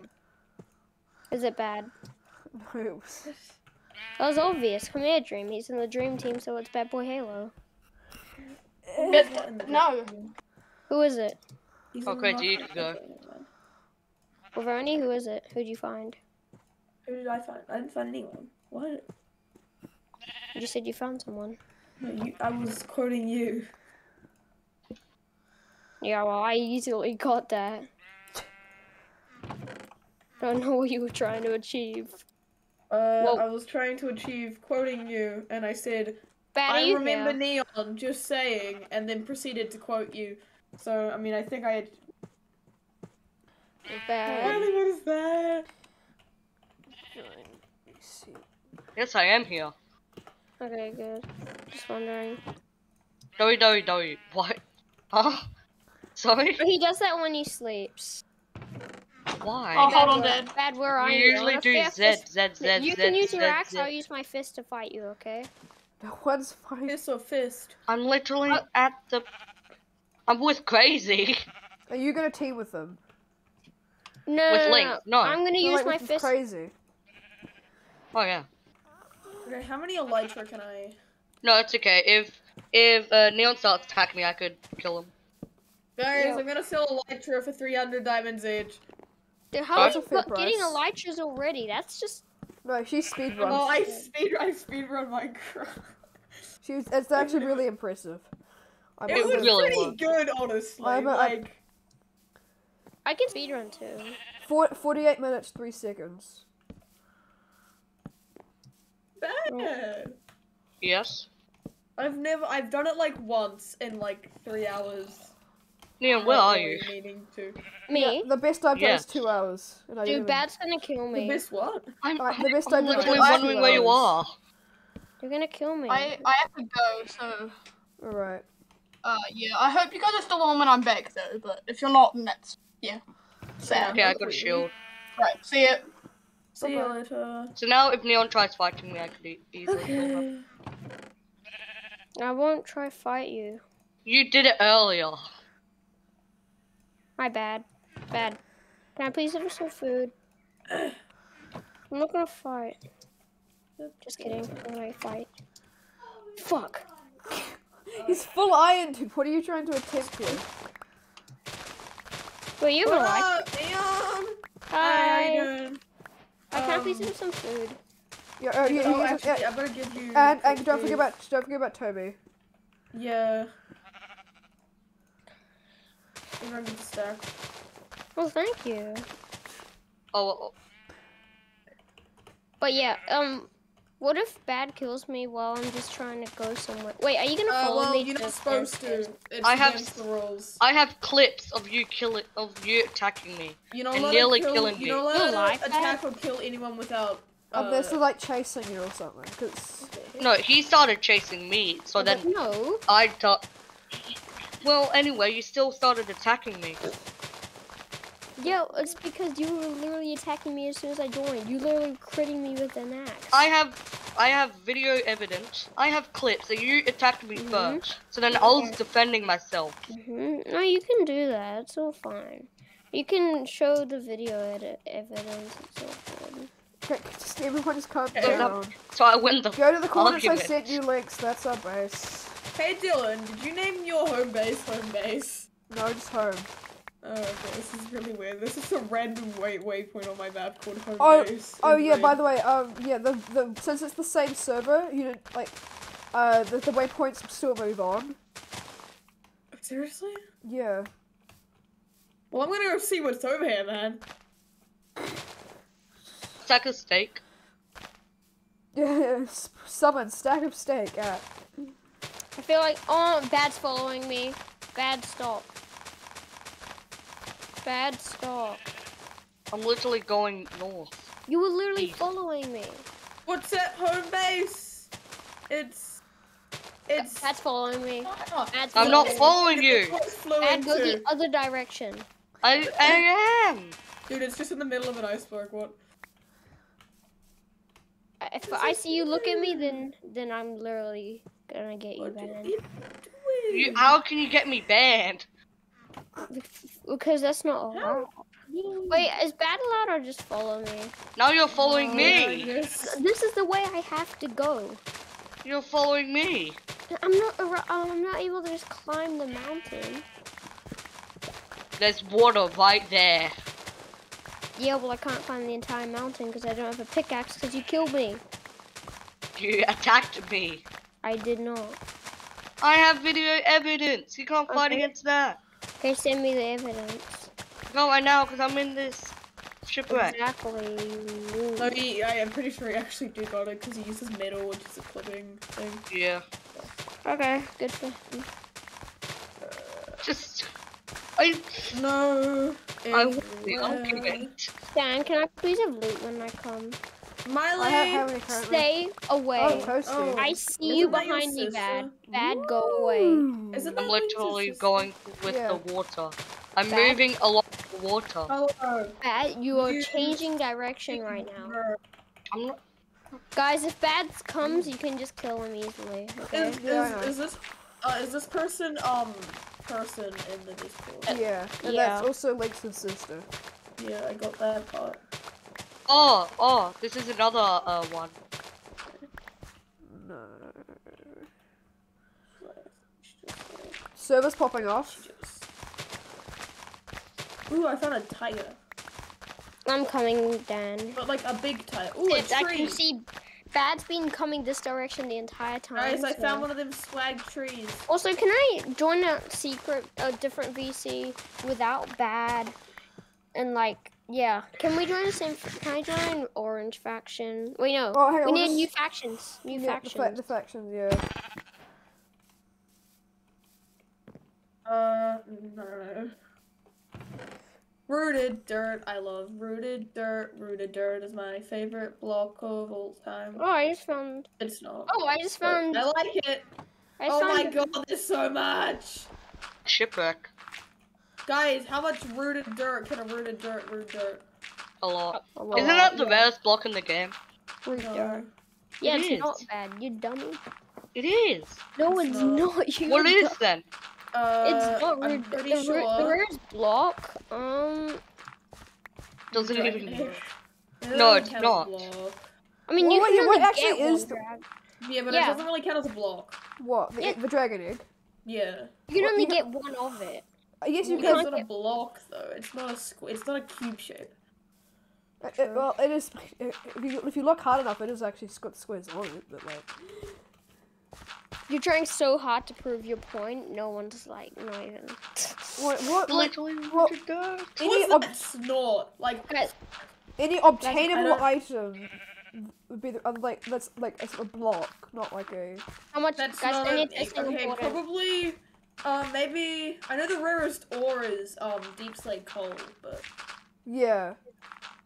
Is it bad? No, it. That was obvious. Come here, Dream. He's in the Dream Team, so it's BadBoyHalo. He's not in the no. Who is it? He's Okay, not- you go. okay, never mind. Laverni, who is it? Who'd you find? Who did I find? I didn't find anyone. What? You just said you found someone. No, you, I was quoting you. Yeah, well, I easily got that. I don't know what you were trying to achieve. Uh, Well- I was trying to achieve quoting you, and I said, I remember here? Neon just saying, and then proceeded to quote you. So, I mean, I think I had. Bad. what is that? Let me see. Yes, I am here. Okay, good. Just wondering. Doey doey doey. What? Huh? Sorry? He does that when he sleeps. Why? Oh, Bad hold on, where- Dad. Bad where I you am. usually On a do fair Z, fist- Z, Z, You can use your axe, I'll use my fist to fight you, okay? No one's fine. Fist or fist? I'm literally at the. I'm with Crazy. Are you gonna team with them? No, With no, Link, no. I'm gonna No, use like, my fist. Crazy. Oh yeah. Okay, how many elytra can I? No, it's okay. If if uh, Neon starts attacking me, I could kill him. Guys, Yeah. I'm gonna sell elytra for 300 diamonds each. Dude, how are you a fair got- getting elytras already? That's just No, she's speed Oh. I speed I speed run Minecraft. She's it's actually really impressive. I'm It It was really pretty was. good, honestly. I'm a- I'm- like, I can speedrun too. Four, 48 minutes, 3 seconds. Bad. Yes. I've never, I've done it like once in like three hours. Neon, where Not are you? Meaning to. Me? The best I've done is 2 hours. And I didn't Dude, even- Bad's gonna kill me. The best what? I'm, Alright, the best I'm I've done literally is two wondering where you are. hours. They're gonna kill me. I I have to go, so Alright. uh yeah. I hope you guys are still on when I'm back though. But if you're not, then that's yeah. Sad. Okay, I got a shield. Right. See it. See you Bye-bye. later. So now if Neon tries fighting me, I could easily kill him. Okay. I won't try fight you. You did it earlier. My bad. Bad. Can I please have some food? I'm not gonna fight. Just kidding. I'm gonna fight. Fuck. He's full iron, dude. What are you trying to attempt here? Wait, you have a What life? up, Neon? How Hi. You doing? I can I please Um, have some food? Yeah, uh, you, Oh, you- actually, yeah, I better gonna give you. and, and don't forget about don't forget about Toby. Yeah. I'm gonna the stack. Well, thank you. Oh, But yeah, um, what if Bad kills me while I'm just trying to go somewhere? Wait, are you gonna Uh, follow well, me? you're not supposed to. downstairs? I have the rules. I have clips of you killing of you attacking me. You're not and nearly kill, killing You're me. not You allowed like to attack or kill anyone without. Uh, Unless they're like chasing you or something. Cause No, he started chasing me, so then No. I thought. Well, anyway, you still started attacking me. Yeah, it's because you were literally attacking me as soon as I joined. You literally critting me with an axe. I have, I have video evidence. I have clips that you attacked me Mhm. first. So then I was defending myself. hmm No, you can do that. It's all fine. You can show the video edit evidence. It's all good. okay, just everyone just calm down. So I win the. Go to the coordinates I Argument. sent you links. That's our base. Hey Dylan, did you name your home base home base? No, just home. Oh, okay, this is really weird. This is a random way waypoint on my map called home Oh, base. Oh in yeah, by the way, um, yeah, the the since it's the same server, you didn't like, uh, the the waypoints still move on. Seriously? Yeah. Well, I'm gonna go see what's over here, man. Stack of steak. Yeah, summon stack of steak at. I feel like oh, Bad's following me. Bad stop. Bad stop. I'm literally going north. You were literally Please. following me. What's at home base? It's. It's. That's following me. Bad's I'm not following me. you. What's flowing go the other direction. I, I am. Dude, it's just in the middle of an iceberg. What? If I see you look at me, then then I'm literally gonna get you What are banned. you doing? You, how can you get me banned? Because that's not allowed. Wait, is bad allowed or just follow me? Now you're following Oh, me. yes. This is the way I have to go. You're following me. I'm not. Um, I'm not able to just climb the mountain. There's water right there. Yeah, well, I can't climb the entire mountain because I don't have a pickaxe because you killed me. You attacked me. I did not. I have video evidence. You can't fight against that. Okay, send me the evidence. Go right know, because I'm in this shipwreck. Exactly. No, he, I am pretty sure he actually did got it because he uses Medal, which is a clipping thing. Yeah. Okay, good for him. Just. I. No. I will everywhere. be argument. Dan, can I please have loot when I come? Miley. I have how many currently? Stay away. Oh. Oh. I see Isn't you behind me, Bad. Bad, go away. Is it I'm literally Lisa's going with Yeah. the water. I'm Bad. moving along the water. Hello. Bad, you are You- changing direction right now. I'm not. Guys, if Bad comes, you can just kill him easily. Okay? Is, Yeah, is, is this uh, is this person um person in the Discord? Yeah, and Yeah. that's also Link's sister. Yeah, I got that part. Oh, oh, this is another uh one. No. Servers popping off. Ooh, I found a tiger. I'm coming, Dan. But like a big tiger. Ooh, a It's- I tree. can see Bad's been coming this direction the entire time. Guys, I so- found one of them swag trees. Also, can I join a secret, a different VC without Bad? And like, yeah, can we join the same? Can I join Orange faction? Wait, no. Oh, hang on, we need new factions. New Yeah, the, fa- factions. the factions, yeah. Uh, no, no, no. Rooted dirt, I love rooted dirt. Rooted dirt is my favorite block of all time. Oh, I just found. It's not. Oh, I just but found. I like it. I just Oh my god, there's so much. Shipwreck. Guys, how much rooted dirt can a rooted dirt root dirt? A lot. a lot. Isn't that the rarest block in the game? Root No. dirt. Yeah, It it's not bad. You dummy. It is. No, It's it's not. not. You What dumb- is then? Uh, It's not I'm root. pretty the, ru- sure. the rarest block. Um, Doesn't Right. even. It No, it's count not. block. I mean, Well, you wait, can what only actually get is one the- Yeah, but Yeah. it doesn't really count as a block. What? The, Yeah. the dragon egg? Yeah. You can What, only you get one of it. I guess you It's can't can. not a block though. It's not a squ- It's not a cube shape. Uh, it- well, it is. If you, if you look hard enough, it is actually got squares on it, but like. You're trying so hard to prove your point. No one's like, not even. What? What? Like, Literally well, rooted dirt. any, What's ob- that snort? Like, any obtainable don't- item would be the, uh, like that's like a, a block, not like a. how much? that's guys, not I a, need okay. Probably. Um, maybe I know the rarest ore is um deep slate coal, but Yeah,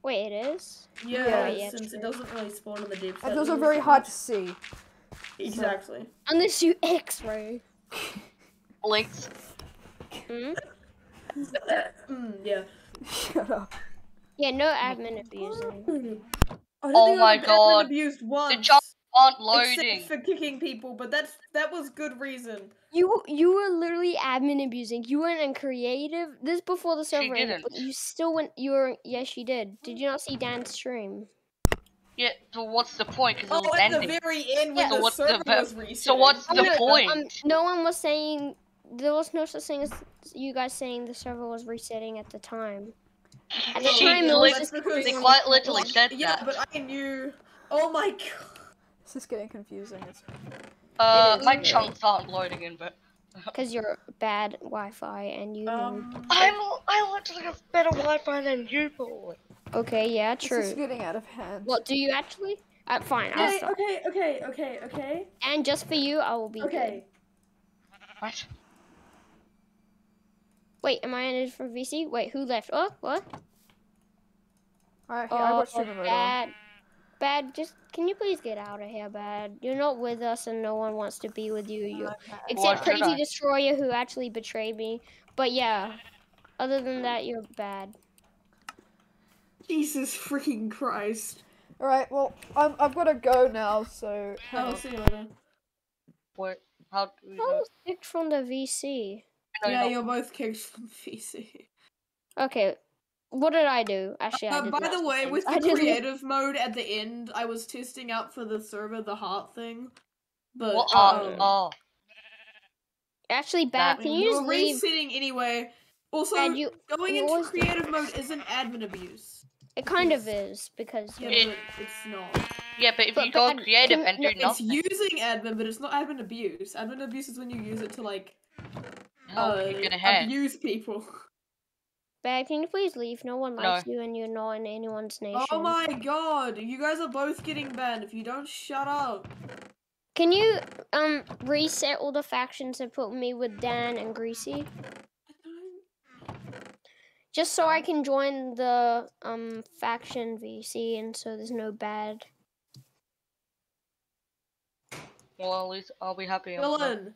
Wait, it is. yeah, Yeah. Yeah, since it doesn't really spawn in the deep slate. and those are very hard to see. Exactly. Unless you X-ray. Links. Hmm? mm, yeah. Shut up. Yeah, no admin abusing. I don't Oh think my I've God. abused once. jump Aren't Except loading. for kicking people, but that's that was good reason. You you were literally admin abusing. You went in creative. This before the server ended, didn't. but you still went. You were yes, she did. Did you not see Dan's stream? Yeah, so what's the point? Because Oh, it was at the very end when So the what's the server ve- was resetting. so what's Oh, the no, point? Um, no one was saying there was no such thing as you guys saying the server was resetting at the time. At the She time, it was just because- They quite literally said Yeah, that. but I knew. Oh my god. This is getting confusing. It's, Uh, is, my yeah. chunks aren't loading in, but Because you're bad Wi-Fi and you. Um, I'm I literally have better Wi-Fi than you, boy. okay, yeah, True. this is getting out of hand. What do you actually? Uh, fine, I'll okay, stop. okay, okay, okay, okay, And just for you, I will be okay. What? Wait, am I in a different VC? Wait, who left? Oh, what? I, here, I watched oh, streamer mode on. Bad. Bad, just can you please get out of here, bad? You're not with us, and no one wants to be with you. You, except Crazy I? Destroyer, who actually betrayed me. But yeah, other than that, you're bad. Jesus freaking Christ. All right, well, I'm, I've got to go now. So hang I'll. See you later. What? How do we I know? was kicked from the VC. Yeah, you're both kicked from the VC. Okay, what did I do? Actually, Uh, did by the way, things. with I the did lo- creative mode at the end, I was testing out for the server the heart thing. But What? um, Oh, oh. Actually, bad. That- Can you just we're leave? resetting anyway. Also, Bad, you. going you into always do. creative mode isn't admin abuse. It kind of is because. Yeah, It- it's not. Yeah, but if But- you go but creative can- and do no, It's using admin, but it's not admin abuse. Admin abuse is when you use it to like oh, uh, you get ahead. abuse people. Bad, can you please leave? No one No. likes you, and you're not in anyone's nation. Oh my god, you guys are both getting banned if you don't shut up. Can you um reset all the factions and put me with Dan and Greasy? Just so I can join the um faction VC, and so there's no bad. Well, at least I'll be happy. I'm Dylan,